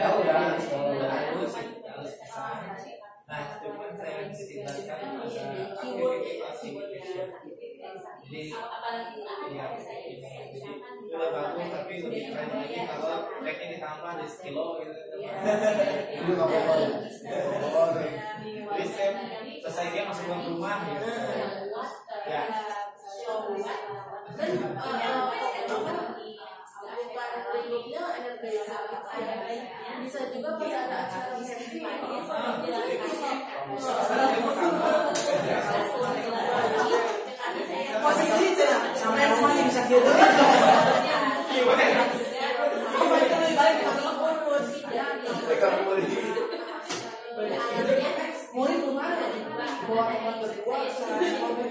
Ya udah. Nah, cuman saya Jadi, ya, udah bagus tapi lebih keren lagi kalau ditambah di kilo gitu. Ini nggak apa-apa. Oh, oke. Jadi saya selesai dia masuk ke rumah gitu. Ya. Bisa juga pas ada acara Posisi cina, sampai yang bisa gitu. Mulai ke mana? Bawa obat berdua,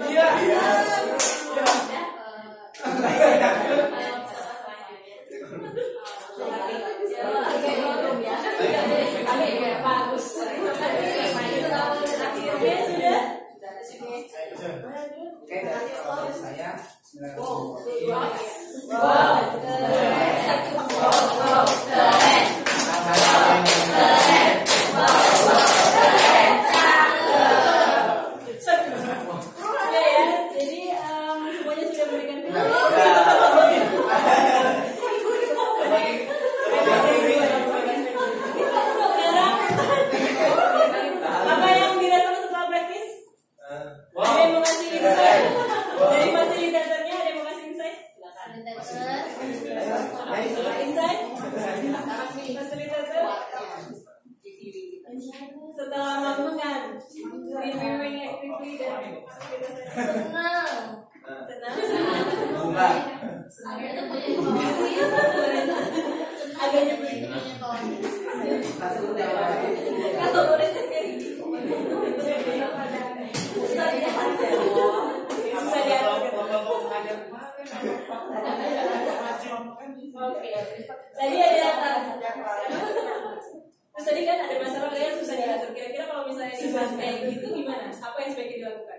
Iya, iya. Bagus. Oke, sudah. Senang Bunga. agak boleh tadi ada terus tadi kan ada masalah kalian susah diatur kira-kira kalau misalnya dibahas kayak gitu gimana apa yang sebaiknya dilakukan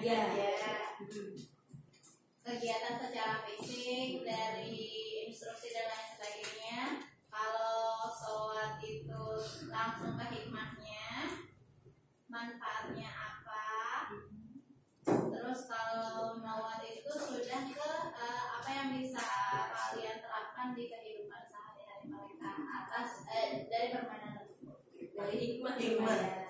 ya. Kegiatan secara fisik dari instruksi dan lain sebagainya. Kalau sholat itu langsung ke hikmahnya, manfaatnya apa? Terus kalau nawat itu sudah ke uh, apa yang bisa kalian terapkan di kehidupan sehari-hari mereka atas eh, dari permainan tersebut. Dari hikmah. hikmah.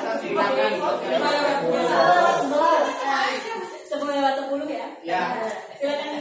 Silakan. Sebelas. Sebelum lewat sepuluh ya. Ya. Silakan.